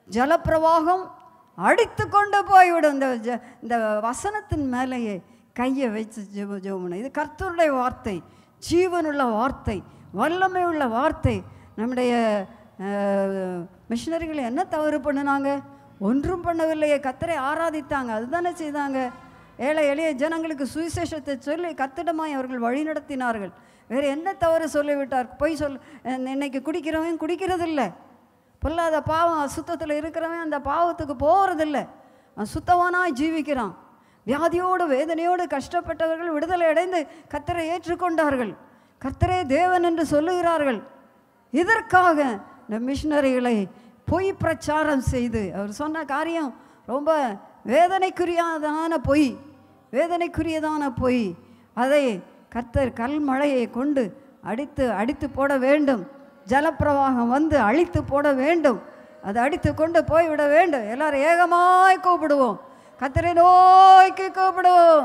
ஜலப்பிரவாகம் அடித்து கொண்டு போய்விடும். இந்த ஜ- இந்த வசனத்தின் மேலேயே கையை வச்சு ஜெப ஜெபம் இது கர்த்தருடைய வார்த்தை ஜீவனுள்ள வார்த்தை வல்லமை உள்ள வார்த்தை. நம்முடைய மிஷினரிகள் என்ன தவறு பண்ணினாங்க? ஒன்றும் பண்ணவில்லையே. கத்தரை ஆராதித்தாங்க. அதுதானே செய்தாங்க. ஏழை எளிய ஜனங்களுக்கு சுவிசேஷத்தை சொல்லி கத்திடமாய் அவர்கள் வழி நடத்தினார்கள். வேறு என்ன தவறு சொல்லிவிட்டார்? பொய் சொல் இன்னைக்கு குடிக்கிறவன் குடிக்கிறதில்ல. பொல்லாத பாவம் அசுத்தத்தில் இருக்கிறவன் அந்த பாவத்துக்கு போகிறதில்ல அவன் சுத்தவானாக ஜீவிக்கிறான். வியாதியோடு வேதனையோடு கஷ்டப்பட்டவர்கள் விடுதலை அடைந்து கத்தரை ஏற்றுக்கொண்டார்கள். கத்தரே தேவன் என்று சொல்லுகிறார்கள். இதற்காக இந்த மிஷினரிகளை பொய் பிரச்சாரம் செய்து அவர் சொன்ன காரியம் ரொம்ப வேதனைக்குரியதான பொய் வேதனைக்குரியதான பொய். அதை கர்த்தர் கல்மழையை கொண்டு அடித்து அடித்து போட வேண்டும். ஜலப்பிரவாகம் வந்து அழித்து போட வேண்டும். அதை அடித்து கொண்டு போய்விட வேண்டும். எல்லாரும் ஏகமாய் கூப்பிடுவோம். கத்தரை நோய்க்கு கூப்பிடும்.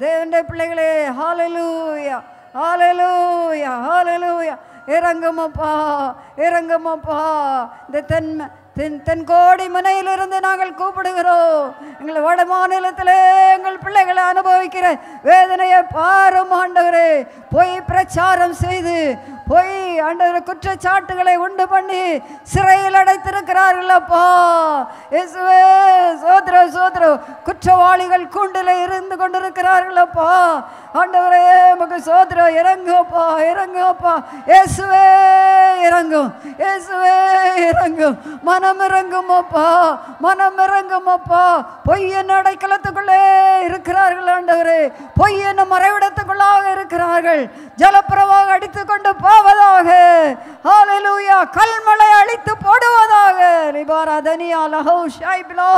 தேவனுடைய பிள்ளைகளே ஹாலலூயா ஹாலலூயா ஹாலலூயா இறங்குமப்பா இறங்குமப்பா இந்த தென் தென் தென்கோடி முனையிலிருந்து நாங்கள் கூப்பிடுகிறோம். எங்கள் வட மாநிலத்திலே எங்கள் பிள்ளைகளை அனுபவிக்கிற வேதனையை பாரும் ஆண்டவரே. பொய் பிரச்சாரம் செய்து பொய் ஆண்டவர் குற்றச்சாட்டுகளை உண்டு பண்ணி சிறையில் அடைத்திருக்கிறார்களப்பா இயேசுவே சோதர சோதர குற்றவாளிகள் கூண்டில் இருந்து கொண்டிருக்கிறார்களப்பா ஆண்டவரே உமக்கு சோதர இறங்குப்பா இறங்குப்பா இயேசுவே இறங்கும். இயேசுவே இறங்கும். மனம் இறங்கும் அப்பா மனம் இறங்கும் அப்பா. பொய்யன் அடைக்கலத்துக்குள்ளே இருக்கிறார்கள் ஆண்டவரே. பொய்யன் மறைவிடத்துக்குள்ளாக இருக்கிறார்கள். ஜலப்பிரவாக அடித்து கொண்டு உண்டாவதாக ஹalleluya. கல்மலை அழித்து போடுவதாக. ரிபாரா தனியா லஹோ ஷைப்லோ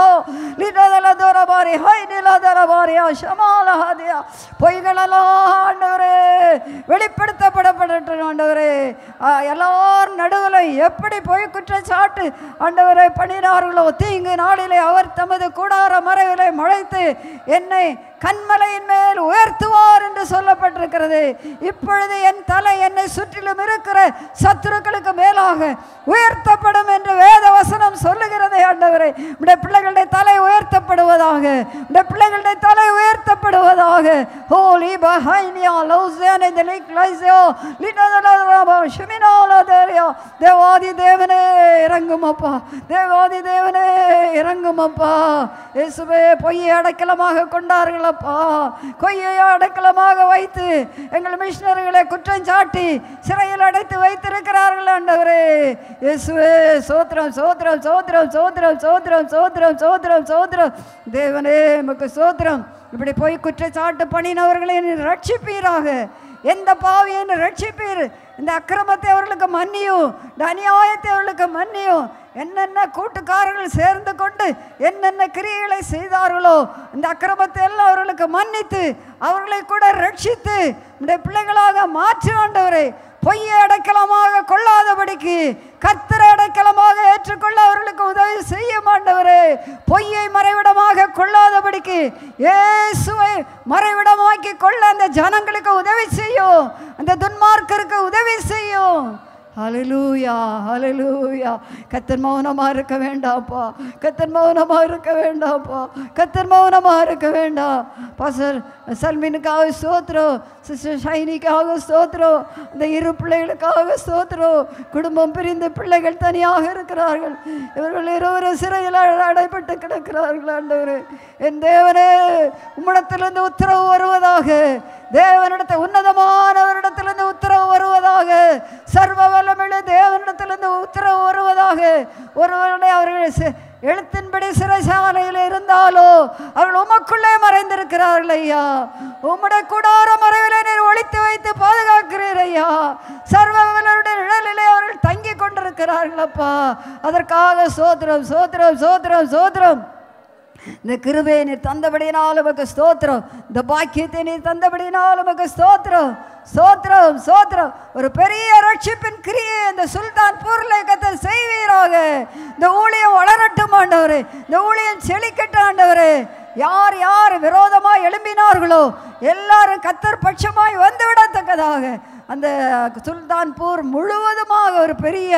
லிடதல தரபாரி ஹை நில தரபாரி ஷமால ஹதியா. பொய்களெல்லாம் ஆண்டவரே வெளிப்படுத்தப்படப்பட்டு ஆண்டவரே. எல்லார் நடுவில் எப்படி பொய் குற்றச்சாட்டு ஆண்டவரை பண்ணினார்களோ தீங்கு நாளிலே அவர் தமது கூடார மறைவிலே மழைத்து என்னை கண்மலையின் மேல் உயர்த்துவார் என்று சொல்லப்பட்டிருக்கிறது. இப்பொழுது என் தலை என்னை சுற்றிலும் இருக்கிற சத்துருக்களுக்கு மேலாக உயர்த்தப்படும் என்று வேத வசனம் சொல்லுகிறதே ஆண்டவரே. உடைய பிள்ளைகளுடைய தலை உயர்த்தப்படுவதாக உடைய பிள்ளைகளுடைய தலை உயர்த்தப்படுவதாக. ஹோலி பஹைனியா லௌசேன் இந்த லிக் லைசோ லினதலரபா ஷிமினாலதரியா தேவாதி தேவனே இறங்கும் அப்பா தேவாதி தேவனே இறங்கும் அப்பா இயேசுவே பொய்யை அடைக்கலமாக அப்பா கொய்யையோ அடைக்கலமாக வைத்து எங்கள் மிஷினர்களை குற்றம் சாட்டி சிறையில் அடைத்து வைத்திருக்கிறார்கள் ஆண்டவரே. இயேசுவே சோத்திரம் சோத்திரம் சோத்திரம் சோத்திரம் சோத்திரம் சோத்திரம் சோத்திரம் சோத்திரம். தேவனே நமக்கு சோத்திரம். இப்படி போய் குற்றச்சாட்டு பண்ணினவர்களை ரட்சிப்பீராக. எந்த பாவியன்னு ரட்சிப்பீர்? இந்த அக்கிரமத்தை அவர்களுக்கு மன்னியும். இந்த அநியாயத்தை அவர்களுக்கு மன்னியும். என்னென்ன கூட்டுக்காரர்கள் சேர்ந்து கொண்டு என்னென்ன கிரியைகளை செய்தார்களோ இந்த அக்கிரமத்தை எல்லாம் அவர்களுக்கு மன்னித்து அவர்களை கூட ரட்சித்து இந்த பிள்ளைகளாக மாற்றி ஆண்டவரை. பொய்யை அடைக்கலமாக கொள்ளாதபடிக்கு கத்தரை அடைக்கலமாக ஏற்றுக்கொள்ள அவர்களுக்கு உதவி செய்ய மாண்டவரே பொய்யை மறைவிடமாக கொள்ளாதபடிக்கு இயேசுவை மறைவிடமாக்கி கொள்ள அந்த ஜனங்களுக்கு உதவி செய்யும். அந்த துன்மார்க்கருக்கு உதவி செய்யும். அலலூயா அலலூயா கத்தர் மௌனமாக இருக்க வேண்டாம்ப்பா. கத்தர் மௌனமாக இருக்க வேண்டாம்ப்பா. கத்தர் மௌனமாக இருக்க வேண்டாம். பாசர் சல்மினுக்காக சோத்ரோ சிஸ்டர் ஷைனிக்காக ஸ்தோத்திரம். இந்த இரு பிள்ளைகளுக்காக ஸ்தோத்திரம். குடும்பம் பிரிந்து பிள்ளைகள் தனியாக இருக்கிறார்கள். இவர்கள் இருவரும் சிறையில் அடைபட்டு கிடக்கிறார்கள் ஆண்டவர். என் தேவனே உம்மிடத்திலிருந்து உத்தரவு வருவதாக. தேவனிடத்தை உன்னதமானவரிடத்திலிருந்து உத்தரவு வருவதாக. சர்வ வல்லமிழ தேவனிடத்திலிருந்து உத்தரவு வருவதாக. ஒருவருடைய அவர்கள் எழுத்தின்படி சிறைசாலையில் இருந்தாலோ அவர்கள் உமக்குள்ளே மறைந்திருக்கிறார்கள் ஐயா. உம்முடைய கூடார மறைவிலே நீர் ஒழித்து வைத்து பாதுகாக்கிறீர் ஐயா. சர்வர்களுடைய நிழலிலே அவர்கள் தங்கி கொண்டிருக்கிறார்கள் அப்பா. அதற்காக சோத்திரம் சோத்திரம் சோத்திரம் சோத்திரம். இந்த கிருபையை நீர் தந்தபடினால் உமக்கு ஸ்தோத்திரம். இந்த பாக்கியத்தை நீர் தந்தபடினால் உமக்கு ஸ்தோத்திரம். ஸ்தோத்திரம் ஸ்தோத்திரம். ஒரு பெரிய ரட்சிப்பின் கிரியை இந்த சுல்தான் பூர்ல கத்த செய்வீராக. இந்த ஊழியம் வளரட்டும் ஆண்டவர். இந்த ஊழியம் செழிக்கட்டும் ஆண்டவர். யார் யார் விரோதமாக எழும்பினார்களோ எல்லாரும் கத்தர் பட்சமாய் வந்துவிடத்தக்கதாக. அந்த சுல்தான்பூர் முழுவதுமாக ஒரு பெரிய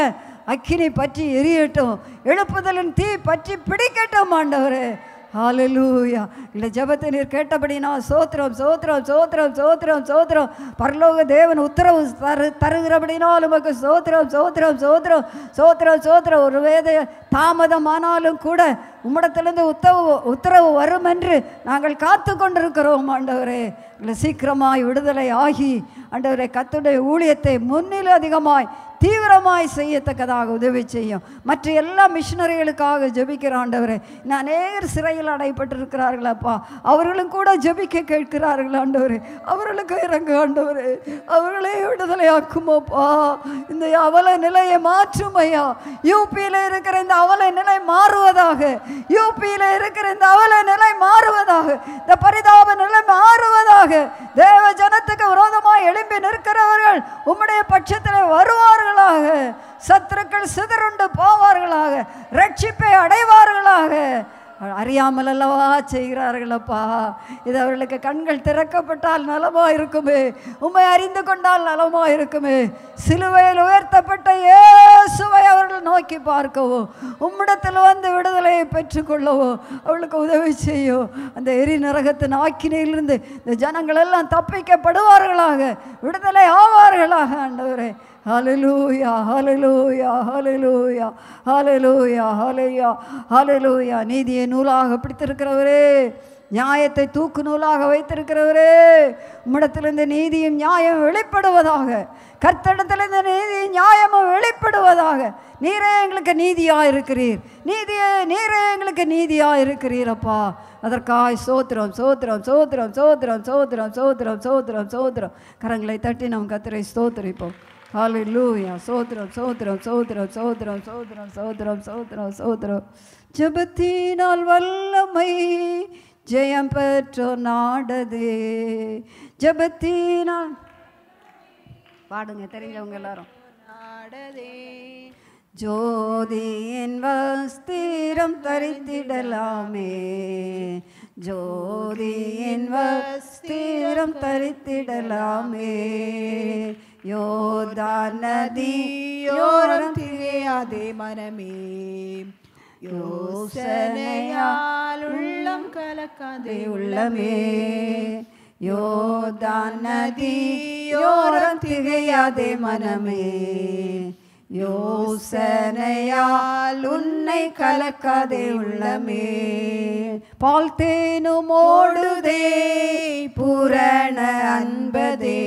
அக்கினி பற்றி எரியட்டும். எழுப்புதலின் தீ பற்றி பிடிக்கட்டும் ஆண்டவரே. ஹாலலூயா இந்த ஜபத்தை நீர் கேட்டபடினா சோத்திரம் சோத்திரம் சோத்திரம் சோத்திரம் சோத்திரம். பரலோக தேவன் உத்தரவு தரு தருகிறபடினால் உமக்கு சோத்திரம் சோத்திரம் சோத்திரம் சோத்திரம் சோத்திரம். ஒரு வேத தாமதமானாலும் கூட உம்மிடத்திலிருந்து உத்தரவு உத்தரவு வரும் என்று நாங்கள் காத்து கொண்டிருக்கிறோம் ஆண்டவரே. இல்லை சீக்கிரமாய் விடுதலை ஆகி ஆண்டவரே கத்துடைய ஊழியத்தை முன்னில் அதிகமாய் தீவிரமாய் செய்யத்தக்கதாக உதவி செய்யும். மற்ற எல்லா மிஷினரிகளுக்காக ஜபிக்கிற ஆண்டவரே இன்னும் அநேகர் சிறையில் அடைப்பட்டிருக்கிறார்களப்பா. அவர்களும் கூட ஜெபிக்க கேட்கிறார்கள் ஆண்டவரே. அவர்களுக்கு இறங்கு ஆண்டவரே. அவர்களே விடுதலையாக்குமோப்பா. இந்த அவல நிலையை மாற்றும் ஐயா யூபியில் இருக்கிற இந்த அவல நிலை மாறுவதாக. யூபியில் இருக்கிற இந்த அவல நிலை மாறுவதாக. இந்த பரிதாப நிலை மாறுவதாக. தேவ ஜனத்துக்கு விரோதமாக எழும்பி நிற்கிறவர்கள் உம்முடைய பட்சத்தில் வருவார்கள். வருவார்களாக சத்துருக்கள் சிதறுண்டு போவார்களாக. ரட்சிப்பை அடைவார்களாக. அறியாமல் அல்லவா செய்கிறார்களப்பா. இது அவர்களுக்கு கண்கள் திறக்கப்பட்டால் நலமா இருக்குமே உண்மை அறிந்து கொண்டால் நலமா இருக்குமே சிலுவையில் உயர்த்தப்பட்ட இயேசுவை அவர்கள் நோக்கி பார்க்கவும் உம்மிடத்தில் வந்து விடுதலையை பெற்றுக்கொள்ளவும் அவளுக்கு உதவி செய்யும். அந்த எரி நரகத்தின் ஆக்கினையிலிருந்து இந்த ஜனங்கள் எல்லாம் தப்பிக்கப்படுவார்களாக. விடுதலை ஆவார்களாக ஆண்டவரே. ஹலலூயா ஹலலூயா ஹலலூயா ஹலலூயா ஹலையா ஹலலூயா நீதியை நூலாக பிடித்திருக்கிறவரே நியாயத்தை தூக்கு நூலாக வைத்திருக்கிறவரே உம்மிடத்திலிருந்து நீதியும் நியாயம் வெளிப்படுவதாக கர்த்தடத்திலிருந்து நீதியும் நியாயமும் வெளிப்படுவதாக. நீரே எங்களுக்கு நீதியாக இருக்கிறீர் நீதியே நீரே எங்களுக்கு நீதியாக இருக்கிறீரப்பா அதற்காய் சோத்திரம் சோத்திரம் சோத்திரம் சோத்திரம் சோத்திரம் சோத்திரம் சோத்திரம் சோத்திரம். கரங்களை தட்டி நம் கத்திரை ஸ்தோத்திரிப்போம். ஹalleluya சோத்ரம் சோத்ரம் சோத்ரம் சோத்ரம் சோத்ரம் சோத்ரம் சோத்ரம் சோத்ரம் ஜெபத்தினால் வல்லமை ஜெயம் பெற்றோ நாடதே. ஜெபத்தினால். பாடுங்க தெரிஞ்சவங்க எல்லாரும். நாடதே. ஜோதியின் வஸ்திரம் தரித்திடலாமே. ஜோதியின் வஸ்திரம் தரித்திடலாமே. യോദാനദിയോരം തിരിയാതെ മനമേ യോസനയാൽ ഉള്ളം കലക്കാതെ ഉള്ളമേ യോദാനദിയോരം തികയാതെ മനമേ யோசனையால் உன்னை கலக்காதே உள்ளமே பால் தேனும் ஓடுதே பூரண அன்பதே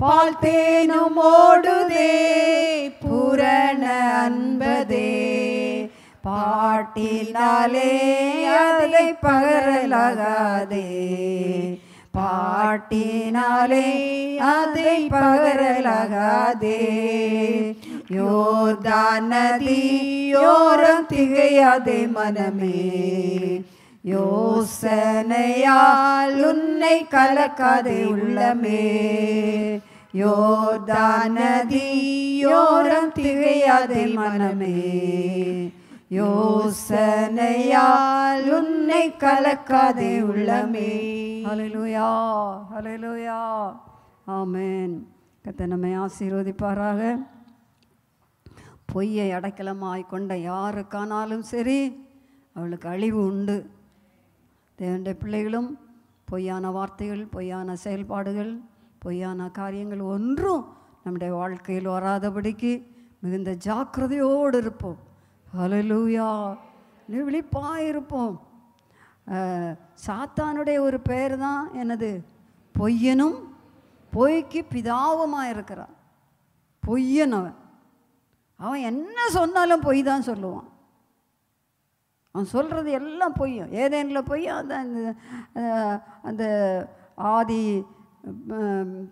பால் தேனும் ஓடுதே பூரண அன்பதே. பாட்டினாலே அதை பகரலாகாதே. பாட்டினாலே அதை பகரலாகாதே. யோர்தா நதியோரம் திகையாதே மனமே. யோசனையால் உன்னை கலக்காதே உள்ளமே. யோர்தா நதியோரம் திகையாதே மனமே. யோசனையால் உன்னை கலக்காதே உள்ளமே. ஹalleluya ஹalleluya. ஆமென். கத்த நம்மை ஆசீர்வதிப்பாராக. பொய்யை அடைக்கலமாய் கொண்ட யாருக்கானாலும் சரி அவளுக்கு அழிவு உண்டு. தேவனுடைய பிள்ளைகளும் பொய்யான வார்த்தைகள் பொய்யான செயல்பாடுகள் பொய்யான காரியங்கள் ஒன்றும் நம்முடைய வாழ்க்கையில் வராதபடிக்கு மிகுந்த ஜாக்கிரதையோடு இருப்போம். ஹalleluya விழிப்பாக இருப்போம் சாத்தானுடைய ஒரு பெயர் தான் எனது பொய்யனும் பொய்க்கு பிதாவுமாக இருக்கிறான் பொய்யன் அவன் அவன் என்ன சொன்னாலும் பொய் தான் சொல்லுவான். அவன் சொல்கிறது எல்லாம் பொய்யும். ஏதேனில் பொய் அந்த அந்த ஆதி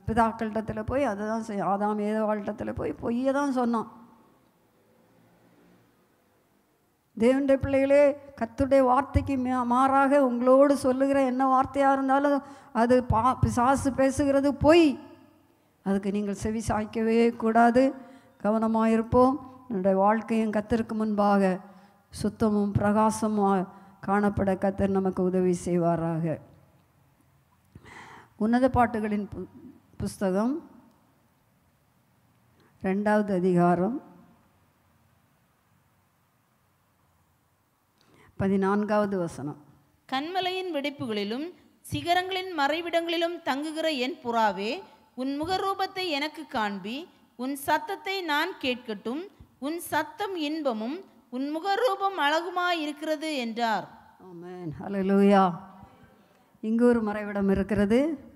பிதாக்கள்கிட்டத்தில் போய் அதை தான் செய் ஆதாம் ஏதவாழ்டத்தில் போய் பொய்யை தான் சொன்னான். தேவனுடைய பிள்ளைகளே கத்துடைய வார்த்தைக்கு மா- மாறாக உங்களோடு சொல்லுகிற என்ன வார்த்தையாக இருந்தாலும் அது பா பிசாசு பேசுகிறது பொய். அதுக்கு நீங்கள் செவி சாய்க்கவே கூடாது. கவனமாக இருப்போம். என்னுடைய வாழ்க்கையும் கத்திற்கு முன்பாக சுத்தமும் பிரகாசமாக காணப்பட கத்தர் நமக்கு உதவி செய்வாராக. உன்னத பாட்டுகளின் பு புஸ்தகம். ரெண்டாவது அதிகாரம். பதினான்காவது வசனம். கண்மலையின் வெடிப்புகளிலும் சிகரங்களின் மறைவிடங்களிலும் தங்குகிற என் புறாவே உன் முகரூபத்தை எனக்கு காண்பி உன் சத்தத்தை நான் கேட்கட்டும் உன் சத்தம் இன்பமும் உன் முகரூபம் அழகுமாயிருக்கிறது என்றார். ஆமென். ஹalleluya. இங்கு ஒரு மறைவிடம் இருக்கிறது.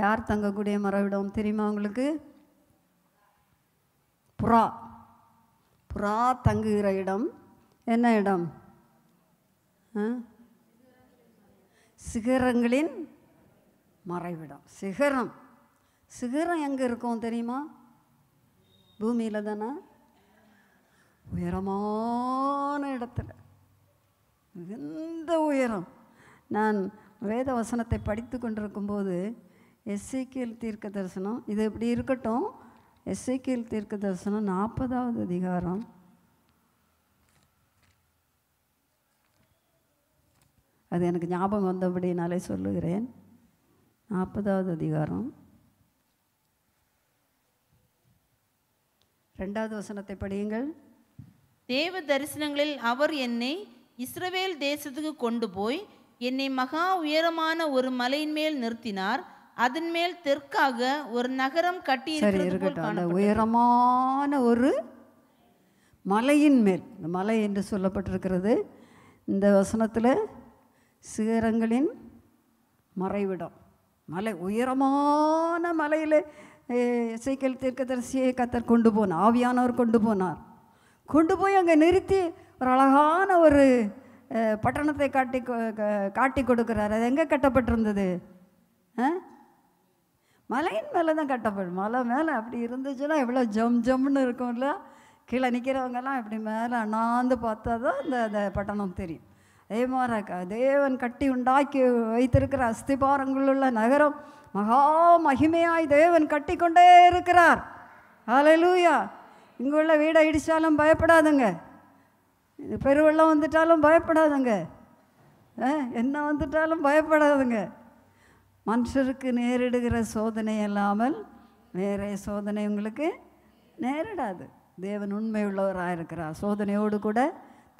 யார் தங்கக்கூடிய மறைவிடம் தெரியுமா உங்களுக்கு? புறா. புறா தங்குகிற இடம். என்ன இடம்? ஆ? சிகரங்களின் மறைவிடம். சிகரம். சிகரம் எங்கே இருக்கும் தெரியுமா? பூமியில் தானே? உயரமான இடத்துல. மிகுந்த உயரம். நான் வேத வசனத்தை படித்து கொண்டிருக்கும்போது எஸ்ஐக்கியல் தீர்க்க தரிசனம் இது இப்படி இருக்கட்டும். எஸ்ஐக்கியல் தீர்க்க தரிசனம் நாற்பதாவது அதிகாரம். அது எனக்கு ஞாபகம் வந்தபடினாலே சொல்லுகிறேன். நாற்பதாவது அதிகாரம். ரெண்டாவது வசனத்தை படியுங்கள். தேவ தரிசனங்களில் அவர் என்னை இஸ்ரவேல் தேசத்துக்கு கொண்டு போய் என்னை மகா உயரமான ஒரு மலையின் மேல் நிறுத்தினார். அதன் மேல் தெற்காக ஒரு நகரம் கட்டி சரி இருக்கட்டும். அந்த. உயரமான ஒரு மலையின் மேல் இந்த மலை என்று சொல்லப்பட்டிருக்கிறது. இந்த வசனத்தில் சிகரங்களின் மறைவிடம். மலை உயரமான மலையில் இசைக்கல் தீர்க்கதரிசியை கத்தர் கொண்டு போனார் ஆவியானவர் கொண்டு போனார். கொண்டு போய் அங்கே நிறுத்தி ஒரு அழகான ஒரு பட்டணத்தை காட்டி காட்டி கொடுக்குறார். அது எங்கே கட்டப்பட்டிருந்தது? ஆ? மலையின் மேலே தான் கட்டப்படும். மலை மேலே அப்படி இருந்துச்சுன்னா எவ்வளோ ஜம் ஜம்னு இருக்கும்ல? கீழே நிற்கிறவங்கெல்லாம் இப்படி மேலே அண்ணாந்து பார்த்தா தான் அந்த அந்த பட்டணம் தெரியும். அதே மாதிரி தேவன் கட்டி உண்டாக்கி வைத்திருக்கிற அஸ்திபாரங்களுள்ள நகரம் மகா மகிமையாய் தேவன் கட்டி கொண்டே இருக்கிறார். அலலூயா இங்குள்ள வீடை இடித்தாலும் பயப்படாதுங்க. இது பெருவெள்ளம் வந்துட்டாலும் பயப்படாதுங்க. என்ன வந்துட்டாலும் பயப்படாதுங்க. மனுஷருக்கு நேரிடுகிற சோதனை இல்லாமல் வேற சோதனை உங்களுக்கு நேரிடாது. தேவன் உண்மை உள்ளவராக இருக்கிறார். சோதனையோடு கூட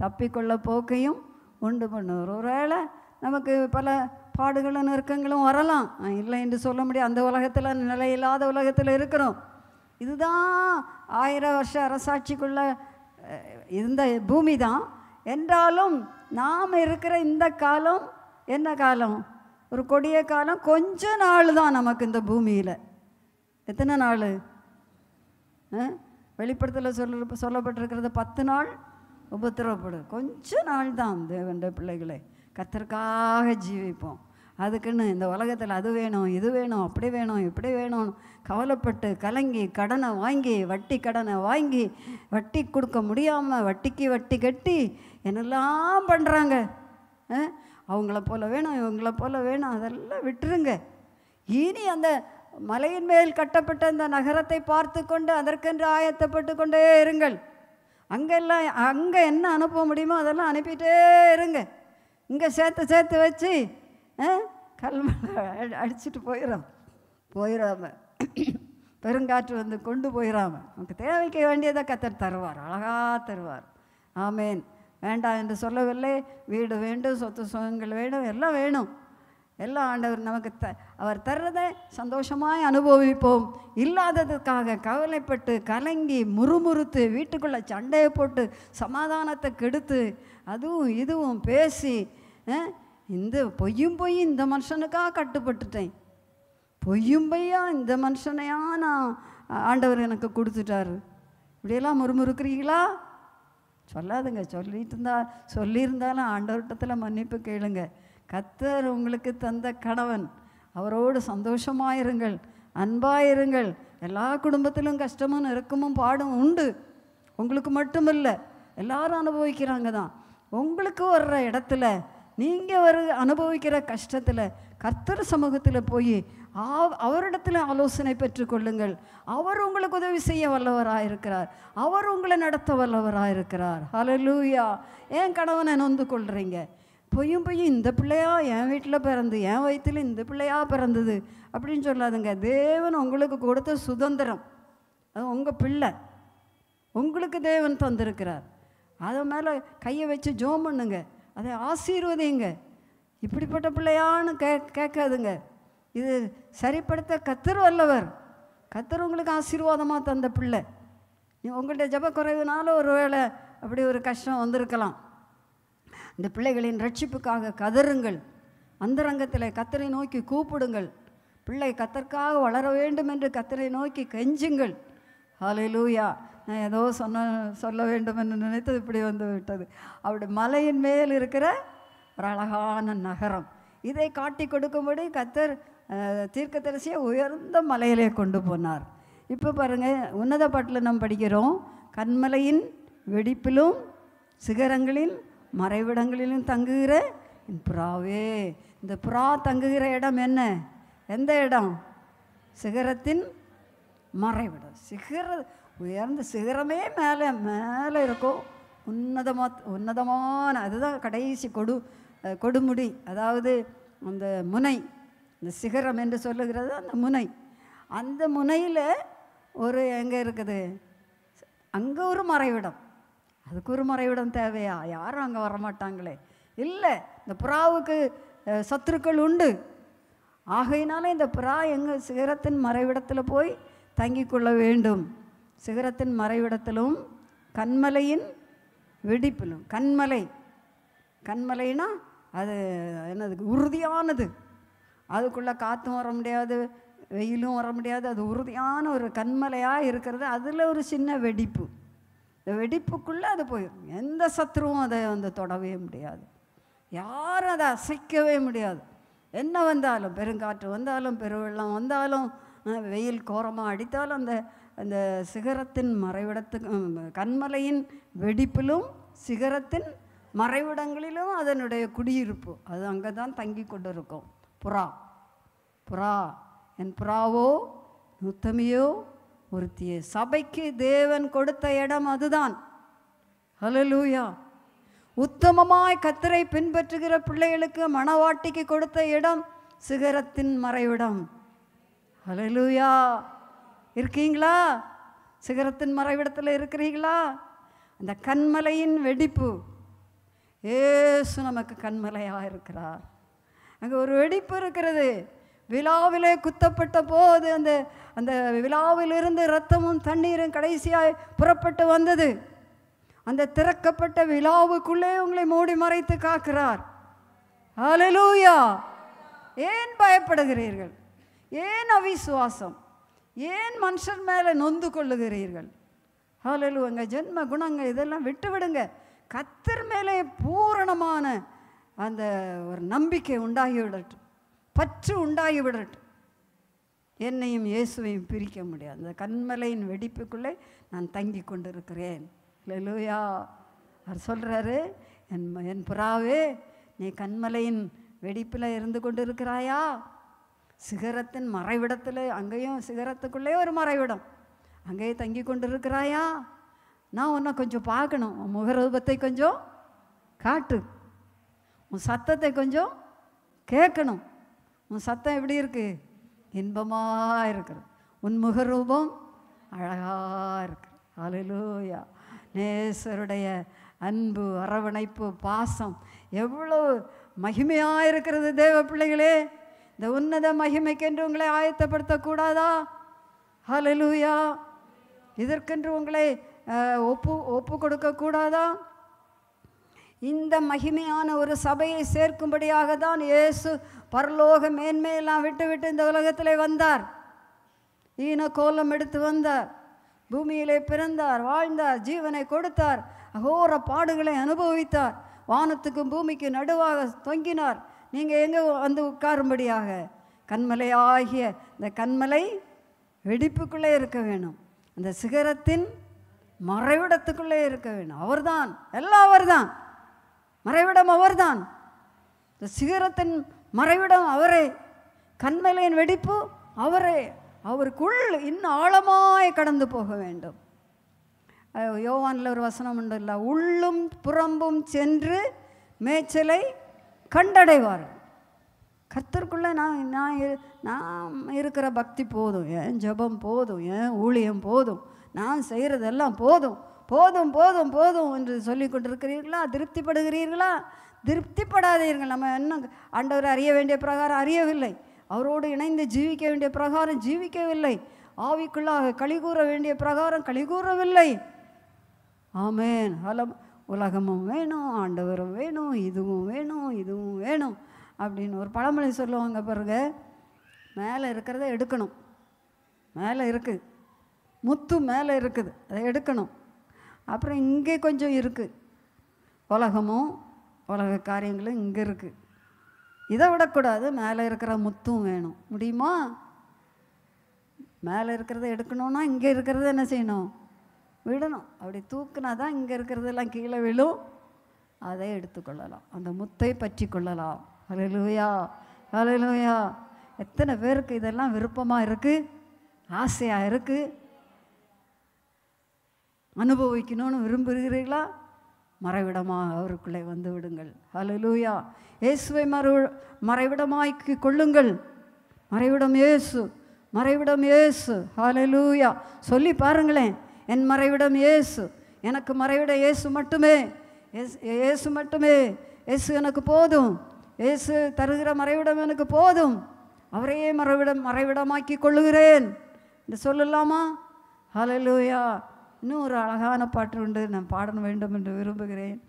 தப்பிக்கொள்ள போக்கையும் உண்டு பண்ணுவார். ஒருவேளை நமக்கு பல பாடுகளும் நெருக்கங்களும் வரலாம். இல்லை என்று சொல்ல முடியாது. அந்த உலகத்தில் நிலையில்லாத உலகத்தில் இருக்கிறோம். இதுதான் ஆயிரம் வருஷ அரசாட்சிக்குள்ள இருந்த பூமி தான் என்றாலும் நாம் இருக்கிற இந்த காலம் என்ன காலம்? ஒரு கொடிய காலம் கொஞ்ச நாள் தான் நமக்கு இந்த பூமியில். எத்தனை நாள்? வெளிப்படத்தில் சொல்ல சொல்லப்பட்டிருக்கிறது பத்து நாள்? உபத்திரவப்படும் கொஞ்ச நாள் தான் தேவண்ட பிள்ளைகளே கத்தருக்காக ஜீவிப்போம். அதுக்குன்னு இந்த உலகத்தில் அது வேணும் இது வேணும் அப்படி வேணும் இப்படி வேணும். கவலைப்பட்டு கலங்கி கடனை வாங்கி வட்டி கடனை வாங்கி வட்டி கொடுக்க முடியாமல் வட்டிக்கு வட்டி கட்டி என்னெல்லாம் பண்ணுறாங்க அவங்கள போல வேணும் இவங்கள போல வேணும் அதெல்லாம் விட்டுருங்க. இனி அந்த மலையின் மேல் கட்டப்பட்ட அந்த நகரத்தை பார்த்து கொண்டு அதற்கென்று ஆயத்தப்பட்டு கொண்டே இருங்கள். அங்கெல்லாம் அங்கே என்ன அனுப்ப முடியுமோ அதெல்லாம் அனுப்பிட்டே இருங்க. இங்கே சேர்த்து சேர்த்து வச்சு கல்மலை அடிச்சுட்டு போயிடும் போயிடாம பெருங்காற்று வந்து கொண்டு போயிடாம நமக்கு தேவைக்க வேண்டியதை கத்தர் தருவார். அழகாக தருவார். ஆமேன். வேண்டாம் என்று சொல்லவில்லை. வீடு வேண்டும் சொத்து சுகங்கள் வேணும் எல்லாம் வேணும். எல்லாம் ஆண்டவர் நமக்கு த அவர் தர்றதை சந்தோஷமாய் அனுபவிப்போம். இல்லாததுக்காக கவலைப்பட்டு கலங்கி முறுமுறுத்து வீட்டுக்குள்ளே சண்டையை போட்டு சமாதானத்தை கெடுத்து அதுவும் இதுவும் பேசி இந்த பொய்யும் பொய் இந்த மனுஷனுக்காக கட்டுப்பட்டுட்டேன். பொய்யும் பொய்யா இந்த மனுஷனையா நான் ஆண்டவர் எனக்கு கொடுத்துட்டாரு. இப்படியெல்லாம் முறுமுறுக்கிறீங்களா சொல்லாதுங்க. சொல்லிட்டு இருந்தா சொல்லியிருந்தாலும் ஆண்டவர்கிட்டத்தில் மன்னிப்பு கேளுங்க. கத்தர் உங்களுக்கு தந்த கணவன் அவரோடு சந்தோஷமாயிருங்கள் அன்பாயிருங்கள். எல்லா குடும்பத்திலும் கஷ்டமும் நெருக்கமும் பாடும் உண்டு. உங்களுக்கு மட்டும் இல்லை எல்லாரும் அனுபவிக்கிறாங்க தான் உங்களுக்கு வர்ற இடத்துல நீங்கள் ஒரு அனுபவிக்கிற கஷ்டத்தில் கர்த்தர் சமூகத்தில் போய் அவரிடத்தில் ஆலோசனை பெற்றுக்கொள்ளுங்கள். அவர் உங்களுக்கு உதவி செய்ய வல்லவராக இருக்கிறார் அவர் உங்களை நடத்த வல்லவராக இருக்கிறார் ஹalleluya ஏன் கணவனை நொந்து கொள்கிறீங்க பொய்யும் பொய்யும் இந்த பிள்ளையா என் வீட்டில் பிறந்து என் வயிற்றில் இந்த பிள்ளையா பிறந்தது அப்படின்னு சொல்லாதுங்க. தேவன் உங்களுக்கு கொடுத்த சுதந்திரம். அது உங்கள் பிள்ளை. உங்களுக்கு தேவன் தந்திருக்கிறார். அதை மேலே கையை வச்சு ஜோம் பண்ணுங்க. அதை ஆசீர்வதிங்க. இப்படிப்பட்ட பிள்ளையான்னு கே கேட்காதுங்க. இது சரிப்படுத்த கத்தர் வல்லவர். கத்தர் உங்களுக்கு ஆசீர்வாதமாக தந்த பிள்ளை. நீ உங்கள்கிட்ட ஜப குறைவுனால ஒரு வேளை அப்படி ஒரு கஷ்டம் வந்திருக்கலாம். இந்த பிள்ளைகளின் ரட்சிப்புக்காக கதறுங்கள். அந்தரங்கத்தில் கத்தரை நோக்கி கூப்பிடுங்கள். பிள்ளை கத்தற்காக வளர வேண்டும் என்று கத்தரை நோக்கி கெஞ்சுங்கள். ஹalleluya. நான் ஏதோ சொன்ன சொல்ல வேண்டும் என்று நினைத்தது இப்படி வந்து விட்டது. அப்படி மலையின் மேல் இருக்கிற ஒரு அழகான நகரம். இதை காட்டி கொடுக்கும்படி கத்தர் தீர்க்கதரிசியை உயர்ந்த மலையிலே கொண்டு போனார். இப்போ பாருங்கள் உன்னத பாட்டில் படிக்கிறோம் கண்மலையின் வெடிப்பிலும் சிகரங்களில் மறைவிடங்களிலும் தங்குகிற என் புறாவே இந்த புறா தங்குகிற இடம் என்ன? எந்த இடம்? சிகரத்தின் மறைவிடம். சிகர உயர்ந்த சிகரமே மேலே மேலே இருக்கும். உன்னதமாக உன்னதமான அதுதான் கடைசி கொடு கொடுமுடி. அதாவது அந்த முனை. இந்த சிகரம் என்று சொல்லுகிறது அந்த முனை. அந்த முனையில் ஒரு எங்கே இருக்குது? அங்கே ஒரு மறைவிடம். அதுக்கு ஒரு மறைவிடம் தேவையா? யாரும் அங்கே வரமாட்டாங்களே. இல்லை இந்த புறாவுக்கு சத்துருக்கள் உண்டு. ஆகையினால இந்த புறா எங்கள் சிகரத்தின் மறைவிடத்தில் போய் தங்கிக் கொள்ள வேண்டும். சிகரத்தின் மறைவிடத்திலும் கண்மலையின் வெடிப்பிலும். கண்மலை. கண்மலைனா அது என்னது உறுதியானது. அதுக்குள்ளே காற்றும் வர முடியாது வெயிலும் வர முடியாது. அது உறுதியான ஒரு கண்மலையாக இருக்கிறது. அதில் ஒரு சின்ன வெடிப்பு. இந்த வெடிப்புக்குள்ளே அது போயிடும் எந்த சத்ருவும் அதை வந்து தொடவே முடியாது. யாரும் அதை அசைக்கவே முடியாது. என்ன வந்தாலும் பெருங்காற்று வந்தாலும் பெருவெள்ளம் வந்தாலும் வெயில் கோரமாக அடித்தாலும் அந்த அந்த சிகரத்தின் மறைவிடத்துக்கு கண்மலையின் வெடிப்பிலும் சிகரத்தின் மறைவிடங்களிலும் அதனுடைய குடியிருப்பு. அது அங்கே தான் தங்கி கொண்டு இருக்கும் புறா. புறா. என் புறாவோ நுத்தமியோ ஒருத்தியே. சபைக்கு தேவன் கொடுத்த இடம் அதுதான். ஹலலூயா உத்தமமாய் கத்தரை பின்பற்றுகிற பிள்ளைகளுக்கு மணவாட்டிக்கு கொடுத்த இடம் சிகரத்தின் மறைவிடம். ஹலலூயா இருக்கீங்களா? சிகரத்தின் மறைவிடத்தில் இருக்கிறீங்களா? அந்த கண்மலையின் வெடிப்பு. ஏசு நமக்கு கண்மலையாக இருக்கிறார். அங்கே ஒரு வெடிப்பு இருக்கிறது. விழாவிலே குத்தப்பட்ட போது அந்த அந்த விழாவிலிருந்து இரத்தமும் தண்ணீரும் கடைசியாய் புறப்பட்டு வந்தது. அந்த திறக்கப்பட்ட விழாவுக்குள்ளே உங்களை மூடி மறைத்து காக்கிறார். அலலூயா ஏன் பயப்படுகிறீர்கள்? ஏன் அவிசுவாசம்? ஏன் மனுஷன் மேலே நொந்து கொள்ளுகிறீர்கள்? ஹலலு எங்கள் ஜென்ம குணங்கள் இதெல்லாம் விட்டு விடுங்க கத்தர் மேலே பூரணமான அந்த ஒரு நம்பிக்கை உண்டாகி விடட்டும் பற்று உண்டாகி விடட்டும் என்னையும் இயேசுவையும் பிரிக்க முடியாது. அந்த கண்மலையின் வெடிப்புக்குள்ளே நான் தங்கி கொண்டிருக்கிறேன். லூயா அவர் சொல்கிறாரு என் என் புறாவே நீ கண்மலையின் வெடிப்பில் இருந்து கொண்டு இருக்கிறாயா சிகரத்தின் மறைவிடத்தில் அங்கேயும் சிகரத்துக்குள்ளே ஒரு மறைவிடம். அங்கேயே தங்கி கொண்டு இருக்கிறாயா நான் உன்னை கொஞ்சம் பார்க்கணும். உன் முகரூபத்தை கொஞ்சம் காட்டு. உன் சத்தத்தை கொஞ்சம் கேட்கணும். உன் சத்தம் எப்படி இருக்கு? இன்பமாக இருக்கிறது. உன் முகரூபம் அழகாக இருக்கு. அலலூயா நேசருடைய அன்பு அரவணைப்பு பாசம் எவ்வளோ மகிமையாக இருக்கிறது தேவ பிள்ளைகளே. இந்த உன்னத மகிமைக்கென்று உங்களை ஆயத்தப்படுத்தக்கூடாதா? ஹலலூயா இதற்கென்று உங்களை ஒப்பு ஒப்பு கொடுக்கக்கூடாதா? இந்த மகிமையான ஒரு சபையை சேர்க்கும்படியாக தான் இயேசு பரலோக மேன்மையெல்லாம் விட்டுவிட்டு இந்த உலகத்திலே வந்தார். ஈன கோலம் எடுத்து வந்தார். பூமியிலே பிறந்தார் வாழ்ந்தார் ஜீவனை கொடுத்தார் அகோர பாடுகளை அனுபவித்தார். வானத்துக்கும் பூமிக்கு நடுவாக தொங்கினார். நீங்கள் எங்கே வந்து உட்காரும்படியாக? கண்மலை ஆகிய இந்த கண்மலை வெடிப்புக்குள்ளே இருக்க வேணும். அந்த சிகரத்தின் மறைவிடத்துக்குள்ளே இருக்க வேணும். அவர்தான் எல்லாம் அவர்தான் மறைவிடம் அவர்தான். இந்த சிகரத்தின் மறைவிடம் அவரே. கண்மலையின் வெடிப்பு அவரே. அவருக்குள் இன்னும் ஆழமாய் கடந்து போக வேண்டும். யோவானில் ஒரு வசனம் உண்டு. இல்லை உள்ளும் புறம்பும் சென்று மேய்ச்சலை கண்டடைவார்கள் கர்த்தருக்குள்ளே நான் நான் நாம் நான் இருக்கிற பக்தி போதும். என் ஜெபம் போதும். என் ஊழியம் போதும். நான் செய்கிறதெல்லாம் போதும். போதும் போதும் போதும் என்று சொல்லி கொண்டிருக்கிறீர்களா? திருப்திப்படுகிறீர்களா? திருப்திப்படாதீர்கள். நம்ம இன்னும் ஆண்டவரை அறிய வேண்டிய பிரகாரம் அறியவில்லை. அவரோடு இணைந்து ஜீவிக்க வேண்டிய பிரகாரம் ஜீவிக்கவில்லை. ஆவிக்குள்ளாக கழிகூற வேண்டிய பிரகாரம் கழிகூறவில்லை ஆமேன். அலம் உலகமும் வேணும் ஆண்டவரும் வேணும் இதுவும் வேணும் இதுவும் வேணும் அப்படின்னு ஒரு பழமொழி சொல்லுவாங்க பாருங்க. மேலே இருக்கிறத எடுக்கணும். மேலே இருக்குது முத்து மேலே இருக்குது. அதை எடுக்கணும். அப்புறம் இங்கே கொஞ்சம் இருக்குது உலகமும் உலக காரியங்களும் இங்கே இருக்குது இதை விடக்கூடாது மேலே இருக்கிற முத்தும் வேணும். முடியுமா? மேலே இருக்கிறத எடுக்கணும்னா இங்கே இருக்கிறத என்ன செய்யணும்? விடணும். அப்படி தூக்குனா தான் இங்கே இருக்கிறதெல்லாம் கீழே விழும். அதை எடுத்துக்கொள்ளலாம். அந்த முத்தை பற்றி கொள்ளலாம். ஹalleluya ஹalleluya. எத்தனை பேருக்கு இதெல்லாம் விருப்பமாக இருக்குது ஆசையாக இருக்குது அனுபவிக்கணும்னு விரும்புகிறீர்களா? மறைவிடமாக அவருக்குள்ளே வந்து விடுங்கள். ஹலலூயா இயேசுவை மறு மறைவிடமாக்கி கொள்ளுங்கள். மறைவிடம் இயேசு மறைவிடம் இயேசு. ஹலலூயா சொல்லி பாருங்களேன். என் மறைவிடம் இயேசு எனக்கு மறைவிட இயேசு மட்டுமே. இயேசு மட்டுமே. இயேசு எனக்கு போதும். இயேசு தருகிற மறைவிடம் எனக்கு போதும். அவரையே மறைவிடம் மறைவிடமாக்கி கொள்ளுகிறேன். என்று சொல்லலாமா? ஹலலூயா இன்னும் ஒரு அழகான பாட்டு உண்டு. நான் பாட வேண்டும் என்று விரும்புகிறேன்.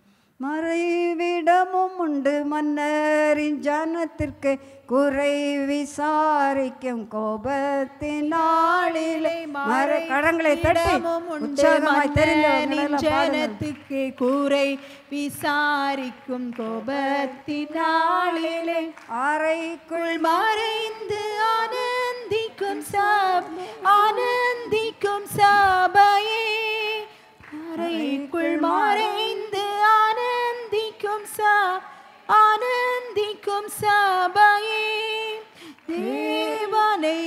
மறைவிடமும் உண்டு. மன்னரின் ஜனத்திற்கு குறை விசாரிக்கும் கோபத்தினாளிலே மறை கடங்களை. ஜனத்துக்கு கூரை விசாரிக்கும் கோபத்தினாளிலே அறைக்குள் மறைந்து ஆனந்த ஆனந்திக்கும் சப் ஆனந்திக்கும் சபையே. அறைக்குள் மறைந்து ச ஆனந்திக்கும் சபையே தேவனை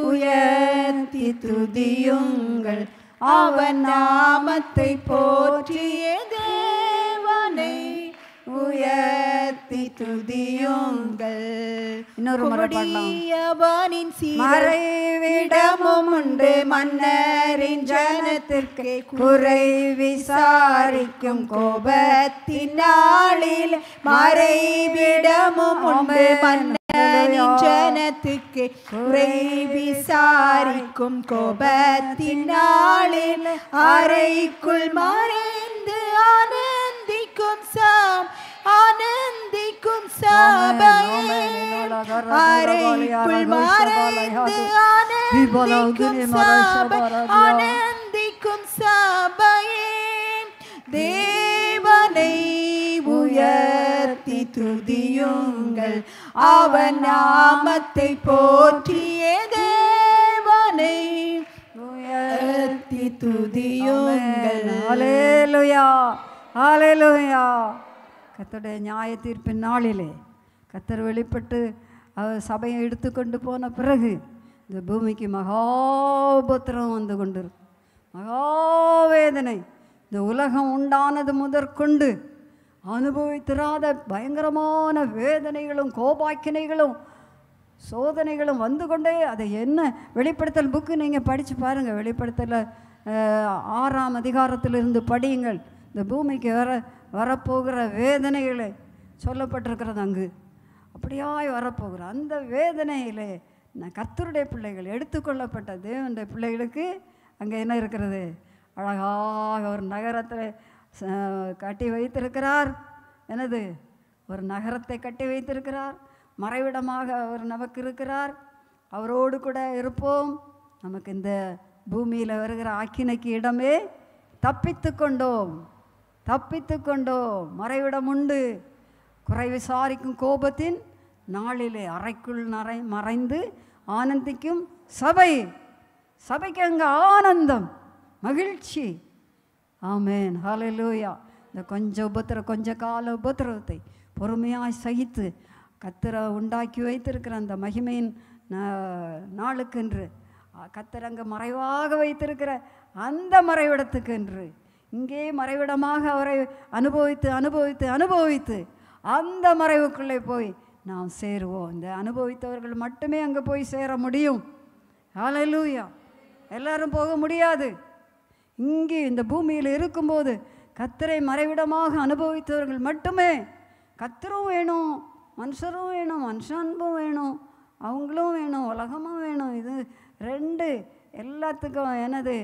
உயர்த்தி துதியுங்கள். அவன் நாமத்தை போற்றியதே. உயர்த்தி துதியுங்கள். இன்னொரு முறை பாடலாம். கொடியவனின் சீர மறைவிடமும் உண்டு. மன்னரின் ஜனத்திற்கு குறை விசாரிக்கும் கோபத்தின் நாளில் மறைவிடமும் உண்டு. மன்னனின் ஜனத்துக்கு குறை விசாரிக்கும் கோபத்தின் நாளில் அறைக்குள் மறைந்து ஆனந்திக்கும் சாம். ஆனந்திக்கும் சபையே அறைக்குள் மறைந்து ஆனந்திக்கும் சபை ஆனந்திக்கும் சபையே தேவனை உயர்த்தி துதியுங்கள். அவன் நாமத்தை போற்றிய தேவனை உயர்த்தி துதியுங்கள். அலேலுயா அலேலுயா கத்தருடைய நியாய தீர்ப்பின் நாளிலே கத்தர் வெளிப்பட்டு அவர் சபையை எடுத்துக்கொண்டு போன பிறகு இந்த பூமிக்கு மகாபத்திரம் வந்து கொண்டிருக்கும். மகாவேதனை இந்த உலகம் உண்டானது முதற்கொண்டு அனுபவித்திராத பயங்கரமான வேதனைகளும் கோபாக்கினைகளும் சோதனைகளும் வந்து கொண்டே அதை என்ன வெளிப்படுத்தல் புக்கு நீங்கள் படித்து பாருங்கள் வெளிப்படுத்தலை ஆறாம் அதிகாரத்திலிருந்து படியுங்கள். இந்த பூமிக்கு வர வரப்போகிற வேதனைகளை சொல்லப்பட்டிருக்கிறது அங்கு. அப்படியாய் வரப்போகிற அந்த வேதனையிலே நான் கர்த்தருடைய பிள்ளைகள் எடுத்துக்கொள்ளப்பட்ட தேவனுடைய பிள்ளைகளுக்கு அங்கே என்ன இருக்கிறது? அழகாக ஒரு நகரத்தில் கட்டி வைத்திருக்கிறார். என்னது? ஒரு நகரத்தை கட்டி வைத்திருக்கிறார். மறைவிடமாக அவர் நமக்கு இருக்கிறார். அவரோடு கூட இருப்போம். நமக்கு இந்த பூமியில் வருகிற ஆக்கினைக்கு இடமே தப்பித்து கொண்டோம். தப்பித்து கொண்டோ மறைவிடம் உண்டு குறை விசாரிக்கும் கோபத்தின் நாளிலே அறைக்குள் நரை மறைந்து ஆனந்திக்கும் சபை. சபைக்கு அங்கே ஆனந்தம் மகிழ்ச்சி. ஆமேன். ஹலலூயா இந்த கொஞ்சம் உபத்திர கொஞ்ச கால உபத்திரவத்தை பொறுமையாக சகித்து கத்தரை உண்டாக்கி வைத்திருக்கிற அந்த மகிமையின் நாளுக்கென்று கத்திரங்க அங்கே மறைவாக வைத்திருக்கிற அந்த மறைவிடத்துக்கென்று இங்கே மறைவிடமாக அவரை அனுபவித்து அனுபவித்து அனுபவித்து அந்த மறைவுக்குள்ளே போய் நாம் சேருவோம். இந்த அனுபவித்தவர்கள் மட்டுமே அங்கே போய் சேர முடியும். ஹalleluya எல்லாரும் போக முடியாது. இங்கே இந்த பூமியில் இருக்கும்போது கத்தரை மறைவிடமாக அனுபவித்தவர்கள் மட்டுமே கத்தரும் வேணும் மனுஷரும் வேணும் மனுஷ அன்பும் வேணும் அவங்களும் வேணும் உலகமும் வேணும். இது ரெண்டு எல்லாத்துக்கும் என்னது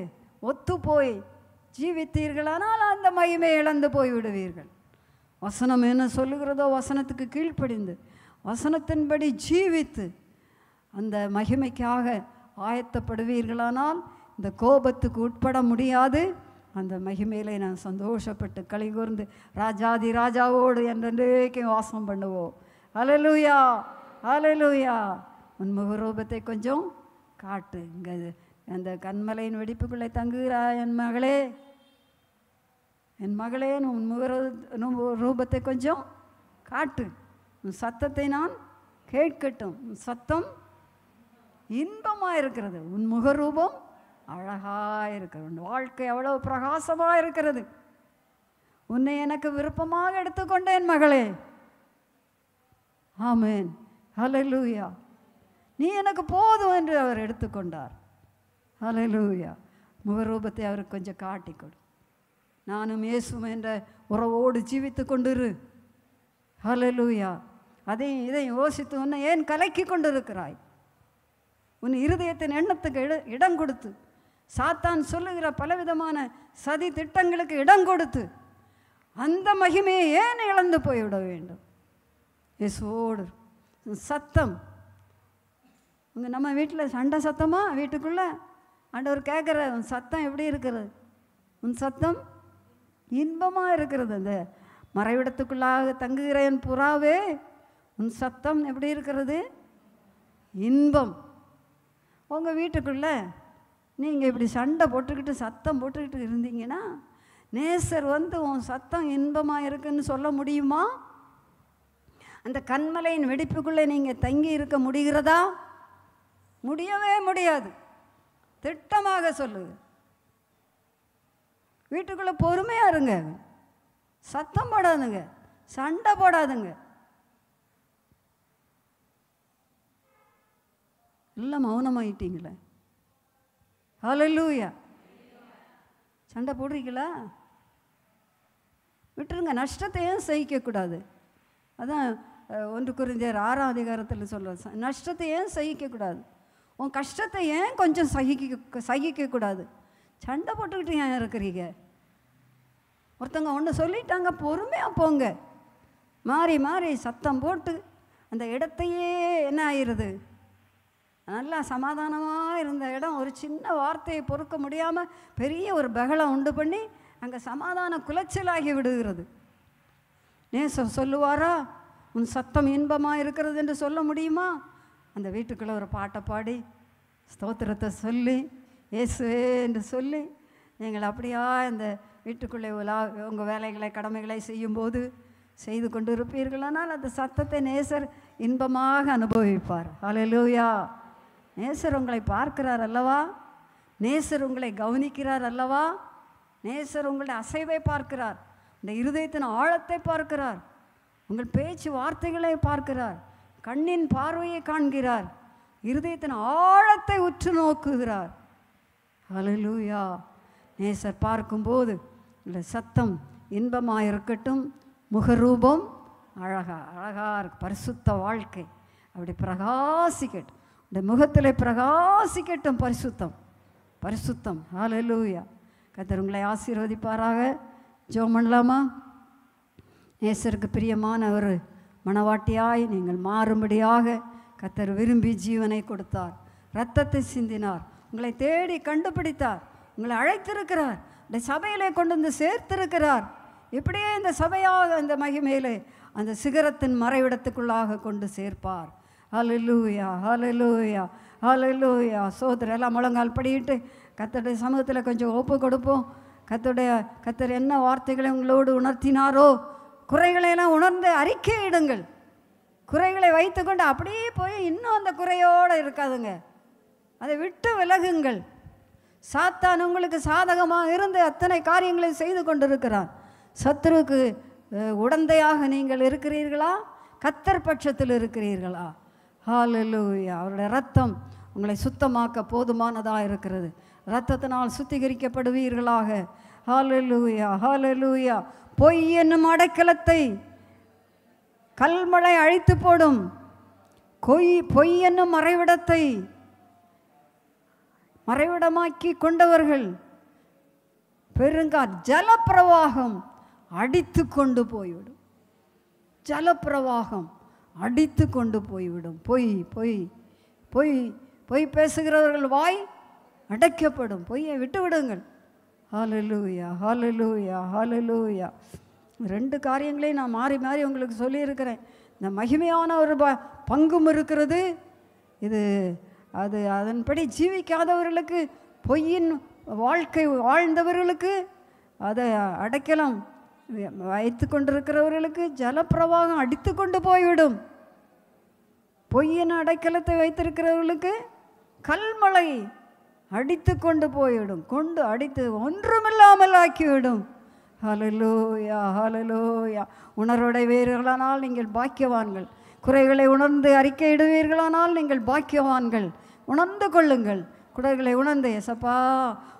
ஒத்து போய் ஜீவித்தீர்களானால் அந்த மகிமை இழந்து போய் விடுவீர்கள் வசனம் என்ன சொல்லுகிறதோ வசனத்துக்கு கீழ்ப்படிந்து வசனத்தின்படி ஜீவித்து அந்த மகிமைக்காக ஆயத்தப்படுவீர்களானால் இந்த கோபத்துக்கு உட்பட முடியாது. அந்த மகிமையிலே நான் சந்தோஷப்பட்டு களை கூர்ந்து ராஜாதி ராஜாவோடு என்றென்றைக்கும் வாசம் பண்ணுவோம். அலலூயா அலலூயா உன் முகரூபத்தை கொஞ்சம் காட்டு. இங்கே அந்த கண்மலையின் வெடிப்புக்குள்ளே தங்குகிறா என் மகளே. என் மகளே உன் முகரூ ரூபத்தை கொஞ்சம் காட்டு. உன் சத்தத்தை நான் கேட்கட்டும். உன் சத்தம் இன்பமாக இருக்கிறது உன் முகரூபம் அழகாக இருக்கிறது உன் வாழ்க்கை அவ்வளோ பிரகாசமாக இருக்கிறது உன்னை எனக்கு விருப்பமாக எடுத்துக்கொண்டேன் மகளே. ஆமேன். ஹலலூயா நீ எனக்கு போதும் என்று அவர் எடுத்துக்கொண்டார். ஹலலூயா முகரூபத்தை அவருக்கு கொஞ்சம் காட்டி கொடு. நானும் இயேசுவும் என்ற உறவோடு ஜீவித்து கொண்டிரு. ஹலலூயா அதையும் இதை யோசித்து உன்னை ஏன் கலக்கி கொண்டிருக்கிறாய்? உன் இருதயத்தின் எண்ணத்துக்கு இட இடம் கொடுத்து சாத்தான் சொல்லுகிற பலவிதமான சதி திட்டங்களுக்கு இடம் கொடுத்து அந்த மகிமையை ஏன் இழந்து போய்விட வேண்டும்? இயேசுவோடு சத்தம். உங்கள் நம்ம வீட்டில் சண்டை சத்தமா? வீட்டுக்குள்ளே? ஆண்டவர் கேட்குற உன் சத்தம் எப்படி இருக்கிறது உன் சத்தம்? இன்பமாக இருக்கிறது அந்த மறைவிடத்துக்குள்ளாக தங்குகிறேன் புறாவே உன் சத்தம் எப்படி இருக்கிறது? இன்பம். உங்கள் வீட்டுக்குள்ளே நீங்கள் இப்படி சண்டை போட்டுக்கிட்டு சத்தம் போட்டுக்கிட்டு இருந்தீங்கன்னா நேசர் வந்து உன் சத்தம் இன்பமாக இருக்குன்னு சொல்ல முடியுமா? அந்த கண்மலையின் வெடிப்புக்குள்ளே நீங்கள் தங்கி இருக்க முடிகிறதா? முடியவே முடியாது. திட்டமாக சொல்லுது வீட்டுக்குள்ளே பொறுமையாக இருங்க. சத்தம் போடாதுங்க. சண்டை போடாதுங்க. எல்லாம் மௌனமாயிட்டீங்களே. ஹalleluya. சண்டை போடுறீங்களா? விட்டுருங்க. நஷ்டத்தை ஏன் சகிக்கக்கூடாது. அதான் ஒன்று குறிஞ்சர் ஆறாம் அதிகாரத்தில் சொல்கிற நஷ்டத்தை ஏன் சகிக்கக்கூடாது. உன் கஷ்டத்தை ஏன் கொஞ்சம் சகிக்க சகிக்கக்கூடாது? சண்டை போட்டுக்கிட்டு ஏன் இருக்கிறீங்க? ஒருத்தவங்க ஒன்று சொல்லிட்டாங்க பொறுமையாக போங்க. மாறி மாறி சத்தம் போட்டு அந்த இடத்தையே என்ன ஆயிடுது நல்லா சமாதானமாக இருந்த இடம் ஒரு சின்ன வார்த்தையை பொறுக்க முடியாமல் பெரிய ஒரு பகலம் உண்டு பண்ணி அங்கே சமாதான குலைச்சலாகி விடுகிறது. நேச சொல்லுவாரா உன் சத்தம் இன்பமாக இருக்கிறது என்று சொல்ல முடியுமா? அந்த வீட்டுக்குள்ளே ஒரு பாட்டை பாடி ஸ்தோத்திரத்தை சொல்லி இயேசுவே என்று சொல்லி நீங்கள் அப்படியா இந்த வீட்டுக்குள்ளே உலா உங்கள் வேலைகளை கடமைகளை செய்யும்போது செய்து கொண்டு இருப்பீர்களானால் அந்த சத்தத்தை நேசர் இன்பமாக அனுபவிப்பார். அலலூயா நேசர் உங்களை பார்க்கிறார் அல்லவா? நேசர் உங்களை கவனிக்கிறார் அல்லவா? நேசர் உங்களுடைய அசைவை பார்க்கிறார். இந்த இருதயத்தின் ஆழத்தை பார்க்கிறார். உங்கள் பேச்சு வார்த்தைகளை பார்க்கிறார். கண்ணின் பார்வையை காண்கிறார். இருதயத்தின் ஆழத்தை உற்று நோக்குகிறார். ஹalleluya நேசர் பார்க்கும்போது இந்த சத்தம் இன்பமாக இருக்கட்டும் முகரூபம் அழகா அழகாக இருக்கு பரிசுத்த வாழ்க்கை. அப்படி பிரகாசிக்கட்டும். இந்த முகத்தில் பிரகாசிக்கட்டும் பரிசுத்தம். பரிசுத்தம். ஹalleluya கத்தர் உங்களை ஆசீர்வதிப்பாராக. ஜோ பண்ணலாமா நேசருக்கு பிரியமான ஒரு மணவாட்டியாய் நீங்கள் மாறும்படியாக கத்தர் விரும்பி ஜீவனை கொடுத்தார். இரத்தத்தை சிந்தினார். உங்களை தேடி கண்டுபிடித்தார். உங்களை அழைத்திருக்கிறார். இந்த சபையிலே கொண்டு வந்து சேர்த்திருக்கிறார். இப்படியே இந்த சபையாக இந்த மகிமையிலே அந்த சிகரத்தின் மறைவிடத்துக்குள்ளாக கொண்டு சேர்ப்பார். ஹலலூயா ஹலலூயா ஹலலூயா சோதர எல்லாம் முழங்கால் படியிட்டு கத்தருடைய சமூகத்தில் கொஞ்சம் ஒப்பு கொடுப்போம். கத்தருடைய கத்தர் என்ன வார்த்தைகளை உங்களோடு உணர்த்தினாரோ குறைகளையெல்லாம் உணர்ந்து அறிக்கையிடுங்கள். குறைகளை வைத்துக்கொண்டு அப்படியே போய் இன்னும் அந்த குறையோடு இருக்காதுங்க. அதை விட்டு விலகுங்கள். சாத்தான் உங்களுக்கு சாதகமாக இருந்து அத்தனை காரியங்களை செய்து கொண்டிருக்கிறான். சத்ருவுக்கு உடந்தையாக நீங்கள் இருக்கிறீர்களா? கத்தர் பட்சத்தில் இருக்கிறீர்களா? ஹalleluya. அவருடைய ரத்தம் உங்களை சுத்தமாக்க போதுமானதாக இருக்கிறது. ரத்தத்தினால் சுத்திகரிக்கப்படுவீர்களாக. ஹalleluya ஹalleluya. பொய் என்னும் அடைக்கலத்தை கல்மழை அழித்து போடும். கொய் பொய் என்னும் மறைவிடத்தை மறைவிடமாக்கி கொண்டவர்கள். பெருங்கா ஜலப்பிரவாகம் அடித்து கொண்டு போய்விடும். ஜலப்பிரவாகம் அடித்து கொண்டு போய்விடும். பொய் பொய் பொய் பொய் பேசுகிறவர்கள் வாய் அடைக்கப்படும். பொய்யை விட்டு விடுங்கள் ஹாலலூயா ஹாலலூயா ஹாலலூயா ரெண்டு காரியங்களையும் நான் மாறி மாறி உங்களுக்கு சொல்லியிருக்கிறேன். இந்த மகிமையான ஒரு ப பங்கும் இருக்கிறது. இது அது அதன்படி ஜீவிக்காதவர்களுக்கு பொய்யின் வாழ்க்கை வாழ்ந்தவர்களுக்கு அதை அடைக்கலாம் வைத்து கொண்டிருக்கிறவர்களுக்கு ஜலப்பிரவாகம் அடித்து கொண்டு போய்விடும். பொய்யின் அடைக்கலத்தை வைத்திருக்கிறவர்களுக்கு கல்மலை அடித்து கொண்டு போய்விடும். கொண்டு அடித்து ஒன்றுமில்லாமல் ஆக்கிவிடும். ஹலலோயா ஹலலோயா உணர்வடைவீர்களானால் நீங்கள் பாக்கியவான்கள். குறைகளை உணர்ந்து அறிக்கையிடுவீர்களானால் நீங்கள் பாக்கியவான்கள். உணர்ந்து கொள்ளுங்கள். குடர்களை உணர்ந்து எசப்பா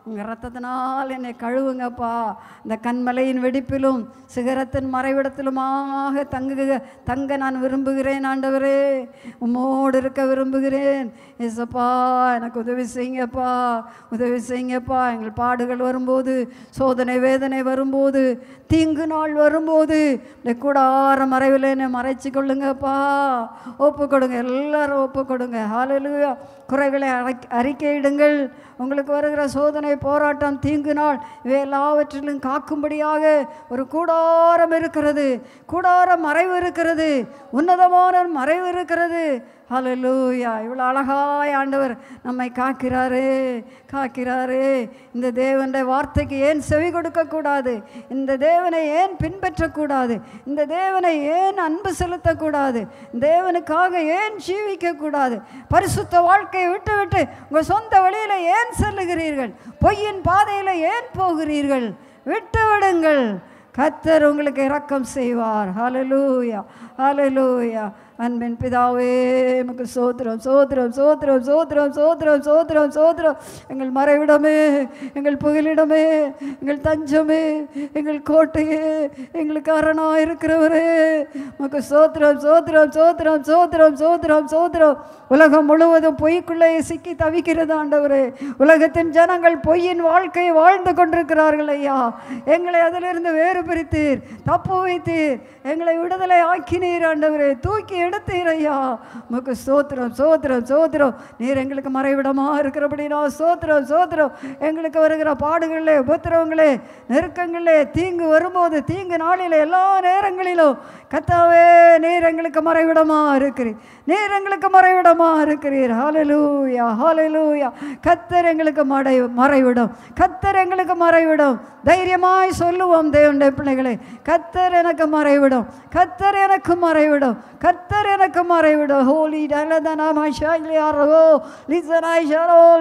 உங்கள் ரத்தத்தினால் என்னை கழுவுங்கப்பா. இந்த கண்மலையின் வெடிப்பிலும் சிகரத்தின் மறைவிடத்திலுமாக தங்குக தங்க நான் விரும்புகிறேன் ஆண்டவரே. உம்மோடு இருக்க விரும்புகிறேன். எசப்பா எனக்கு உதவி செய்யுங்கப்பா. உதவி செய்யுங்கப்பா. எங்கள் பாடுகள் வரும்போது சோதனை வேதனை வரும்போது தீங்கு நாள் வரும்போது இந்த கூடார மறைவில் என்னை மறைச்சி கொள்ளுங்கப்பா. ஒப்பு கொடுங்க எல்லாரும் ஒப்பு கொடுங்க. ஹalleluya குறைகளை அறிக்கையிடுங்கள். உங்களுக்கு வருகிற சோதனை போராட்டம் தீங்கு நாள் இவை எல்லாவற்றிலும் காக்கும்படியாக ஒரு கூடாரம் இருக்கிறது. கூடாரம் மறைவு இருக்கிறது. உன்னதமான மறைவு இருக்கிறது. ஹalleluya. இவ்வளோ அழகாய் ஆண்டவர் நம்மை காக்கிறாரு காக்கிறாரு. இந்த தேவனுடைய வார்த்தைக்கு ஏன் செவி கொடுக்கக்கூடாது? இந்த தேவனை ஏன் பின்பற்றக்கூடாது? இந்த தேவனை ஏன் அன்பு செலுத்தக்கூடாது? தேவனுக்காக ஏன் ஜீவிக்கக்கூடாது? பரிசுத்த வாழ்க்கையை விட்டு விட்டு உங்கள் சொந்த வழியில் ஏன் செல்லுகிறீர்கள்? பொய்யின் பாதையில் ஏன் போகிறீர்கள்? விட்டு விடுங்கள். கத்தர் உங்களுக்கு இரக்கம் செய்வார். ஹலலூயா அலலூயா அன்பின் பிதாவே எமக்கு சோத்திரம் சோத்திரம் சோத்திரம் சோத்திரம் சோத்திரம் சோத்திரம் சோத்திரம். எங்கள் மறைவிடமே எங்கள் புகலிடமே எங்கள் தஞ்சமே எங்கள் கோட்டையே எங்களுக்கு அரணாக இருக்கிறவரே. உமக்கு சோத்திரம் சோத்திரம் சோத்திரம் சோத்திரம் சோத்திரம் சோத்திரம். உலகம் முழுவதும் பொய்க்குள்ளே சிக்கி தவிக்கிறது ஆண்டவரே. உலகத்தின் ஜனங்கள் பொய்யின் வாழ்க்கையை வாழ்ந்து கொண்டிருக்கிறார்கள் ஐயா. எங்களை அதிலிருந்து வேறு பிரித்தீர் தப்பு வைத்தீர். எங்களை விடுதலை ஆக்கினீர் ஆண்டவரே. தூக்கி எடுத்தீர் ஐயா உமக்கு சோத்திரம் சோத்திரம் சோத்திரம். நீர் எங்களுக்கு மறைவிடமாக இருக்கிறபடினா சோத்திரம் சோத்திரம். எங்களுக்கு வருகிற பாடுகளே உபத்திரவங்களே நெருக்கங்களே தீங்கு வரும்போது தீங்கு நாளில் எல்லா நேரங்களிலும் கத்தாவே நீர் எங்களுக்கு மறைவிடமா இருக்கிறீர். நீர் எங்களுக்கு மறைவிடமாக இருக்கிறீர். ஹாலலூயா ஹாலலூயா கத்தர் எங்களுக்கு மறை மறைவிடும். கத்தர் எங்களுக்கு மறைவிடும். தைரியமாய் சொல்லுவோம் தேவனுடைய பிள்ளைகளே. கத்தர் எனக்கு மறைவிடும். கத்தர் எனக்கு மறைவிடும். கத்தர் எனக்கு மறைவிட. ஹோலி டலதனோ லிசனாயிஷாரோ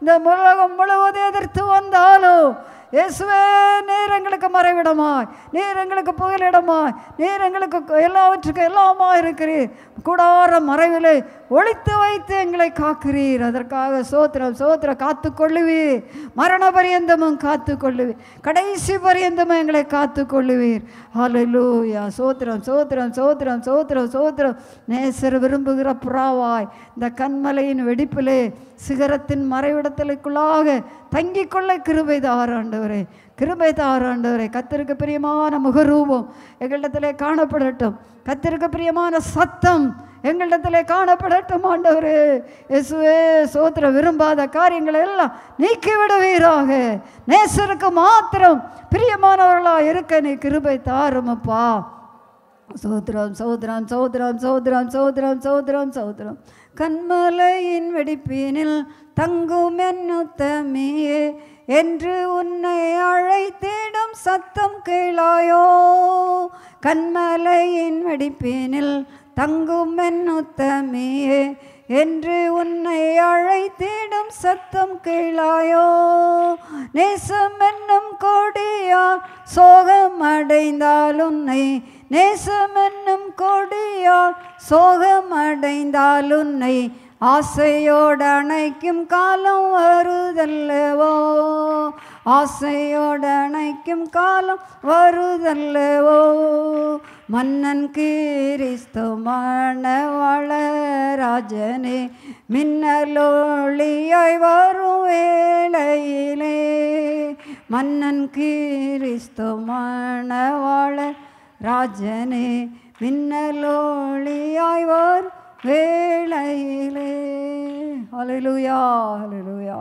இந்த உலகம் முழுவதும் எதிர்த்து வந்தாலும் இயேசுவே நீர் எங்களுக்கு மறைவிடமாய். நீர் எங்களுக்கு புகலிடமாய். நீர் எங்களுக்கு எல்லாவற்றுக்கும் எல்லாமா இருக்கிறீர். கூடார மறைவிலே ஒழித்து வைத்து எங்களை காக்கிறீர். அதற்காக சோத்திரம் சோத்திரம் காத்து கொள்ளுவீர் மரண பரியந்தமும் காத்து கொள்ளுவீர் கடைசி பரியந்தமும் எங்களை காத்து கொள்ளுவீர் ஹலலூயா சோத்திரம் சோத்திரம் சோத்திரம் சோத்திரம் சோத்திரம். நேசர் விரும்புகிற புறாவாய் இந்த கண்மலையின் வெடிப்பிலே சிகரத்தின் மறைவிடத்திற்குள்ளாக தங்கிக் கொள்ள கிருபை தாராண்டவரே கிருபை தாராண்டவரே கத்திற்கு பிரியமான முகரூபம் எங்களிடத்திலே காணப்படட்டும். கத்திருக்க பிரியமான சத்தம் எங்களிடத்திலே காணப்படட்டும் ஆண்டவரே. இயேசுவே சோத்திர விரும்பாத காரியங்களை எல்லாம் நீக்கி விடுவீராக நேசருக்கு மாத்திரம் பிரியமானவர்களா இருக்க நீ கிருபை தாருமப்பா. சோத்ரம் சோத்ரம் சோத்ரம் சோத்ரம் சோத்ரம் சோத்ரம் சோத்ரம் கண்மலையின் வெடிப்பினில் தங்கும் என்னுத்தமியே என்று உன்னை அழைத்திடும் சத்தம் கேளாயோ. கண்மலையின் வெடிப்பினில் தங்கும் என்னுத்தமியே என்று உன்னை அழைத்திடும் சத்தம் கேளாயோ. நேசம் என்னும் கொடியால் சோகம் அடைந்தால் உன்னை நேசம் என்னும் கொடியால் சோகம் அடைந்தால் உன்னை ஆசையோடு அணைக்கும் காலம் வருதல்லவோ? ஆசையோடு அணைக்கும் காலம் வருதல்லவோ? மன்னன் கிறிஸ்து மணவளராஜனே மின்னலோழியாய் வரும் வேளையிலே. மன்னன் கீரிஸ்து மணவாள ராஜனே மின்னலோளியாய் வரும் வேளையிலே. ஹalleluya ஹalleluya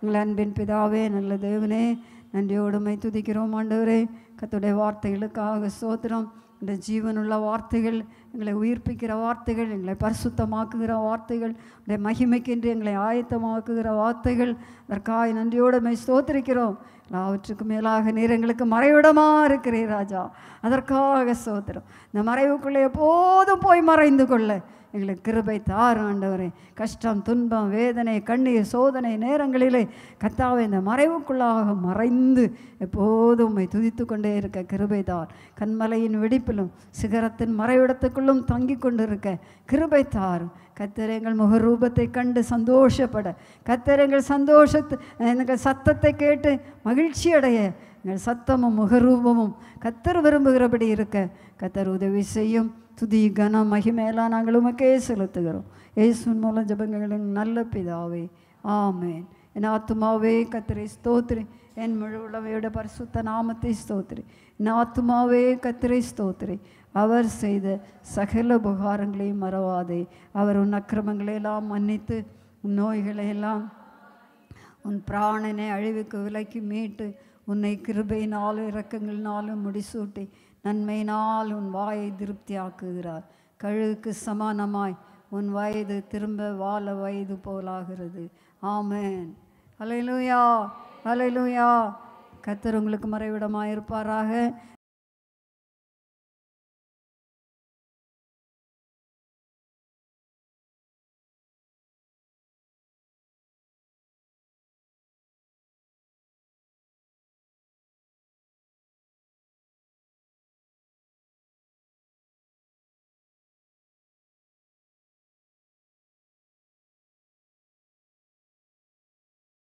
எங்கள் அன்பின் பிதாவே நல்ல தேவனே நன்றியோடுமை துதிக்கிறோம் ஆண்டவரே. கத்துடைய வார்த்தைகளுக்காக சோத்திரம் இந்த ஜீவனுள்ள வார்த்தைகள் எங்களை உயிர்ப்பிக்கிற வார்த்தைகள் எங்களை பரிசுத்தமாக்குகிற வார்த்தைகள் உடைய மகிமைக்கென்று எங்களை ஆயத்தமாக்குகிற வார்த்தைகள் அதற்காக நன்றியோடுமை சோத்திரிக்கிறோம் எல்லாவற்றுக்கும் மேலாக நீர் எங்களுக்கு மறைவிடமாக இருக்கிறீர் ராஜா. அதற்காக சோத்திரம் இந்த மறைவுக்குள்ளே எப்போதும் போய் மறைந்து கொள்ள. எங்களுக்கு கிருபை தாரும் ஆண்டவரே. கஷ்டம் துன்பம் வேதனை கண்ணீர் சோதனை நேரங்களிலே கத்தாவை இந்த மறைவுக்குள்ளாக மறைந்து எப்போதும் உம்மை துதித்து கொண்டே இருக்க கிருபை தார். கண்மலையின் வெடிப்பிலும் சிகரத்தின் மறைவிடத்துக்குள்ளும் தங்கி கொண்டிருக்க கிருபை தார் கத்திரங்கள் முகரூபத்தை கண்டு சந்தோஷப்பட. கத்திரங்கள் சந்தோஷத்து எங்கள் சத்தத்தை கேட்டு மகிழ்ச்சி அடைய. எங்கள் சத்தமும் முகரூபமும் கத்தர் விரும்புகிறபடி இருக்க. கத்தர் உதவி செய்யும். துதி கன மகிமையெல்லாம் நாங்கள் உமக்கே செலுத்துகிறோம். இயேசுவின் மூலம் ஜபங்களின் நல்ல பிதாவே ஆமேன். என் ஆத்மாவே கத்திரை ஸ்தோத்ரி என் முழு உளவையோட பரிசுத்த நாமத்தை ஸ்தோத்ரி என் ஆத்மாவே கத்திரை ஸ்தோத்ரி அவர் செய்த சகல உபகாரங்களையும் மறவாதே. அவர் உன் அக்கிரமங்களை எல்லாம் மன்னித்து உன் நோய்களை எல்லாம் உன் பிராணனை அழிவுக்கு விலக்கி மீட்டு உன்னை கிருபையினாலும் இரக்கங்களினாலும் முடிசூட்டி நன்மையினால் உன் வாயை திருப்தியாக்குகிறார். கழுகுக்கு சமானமாய் உன் வயது திரும்ப வாழ வயது போலாகிறது. ஆமேன். அலையிலுயா அலையிலுயா கத்தர் உங்களுக்கு மறைவிடமாக இருப்பாராக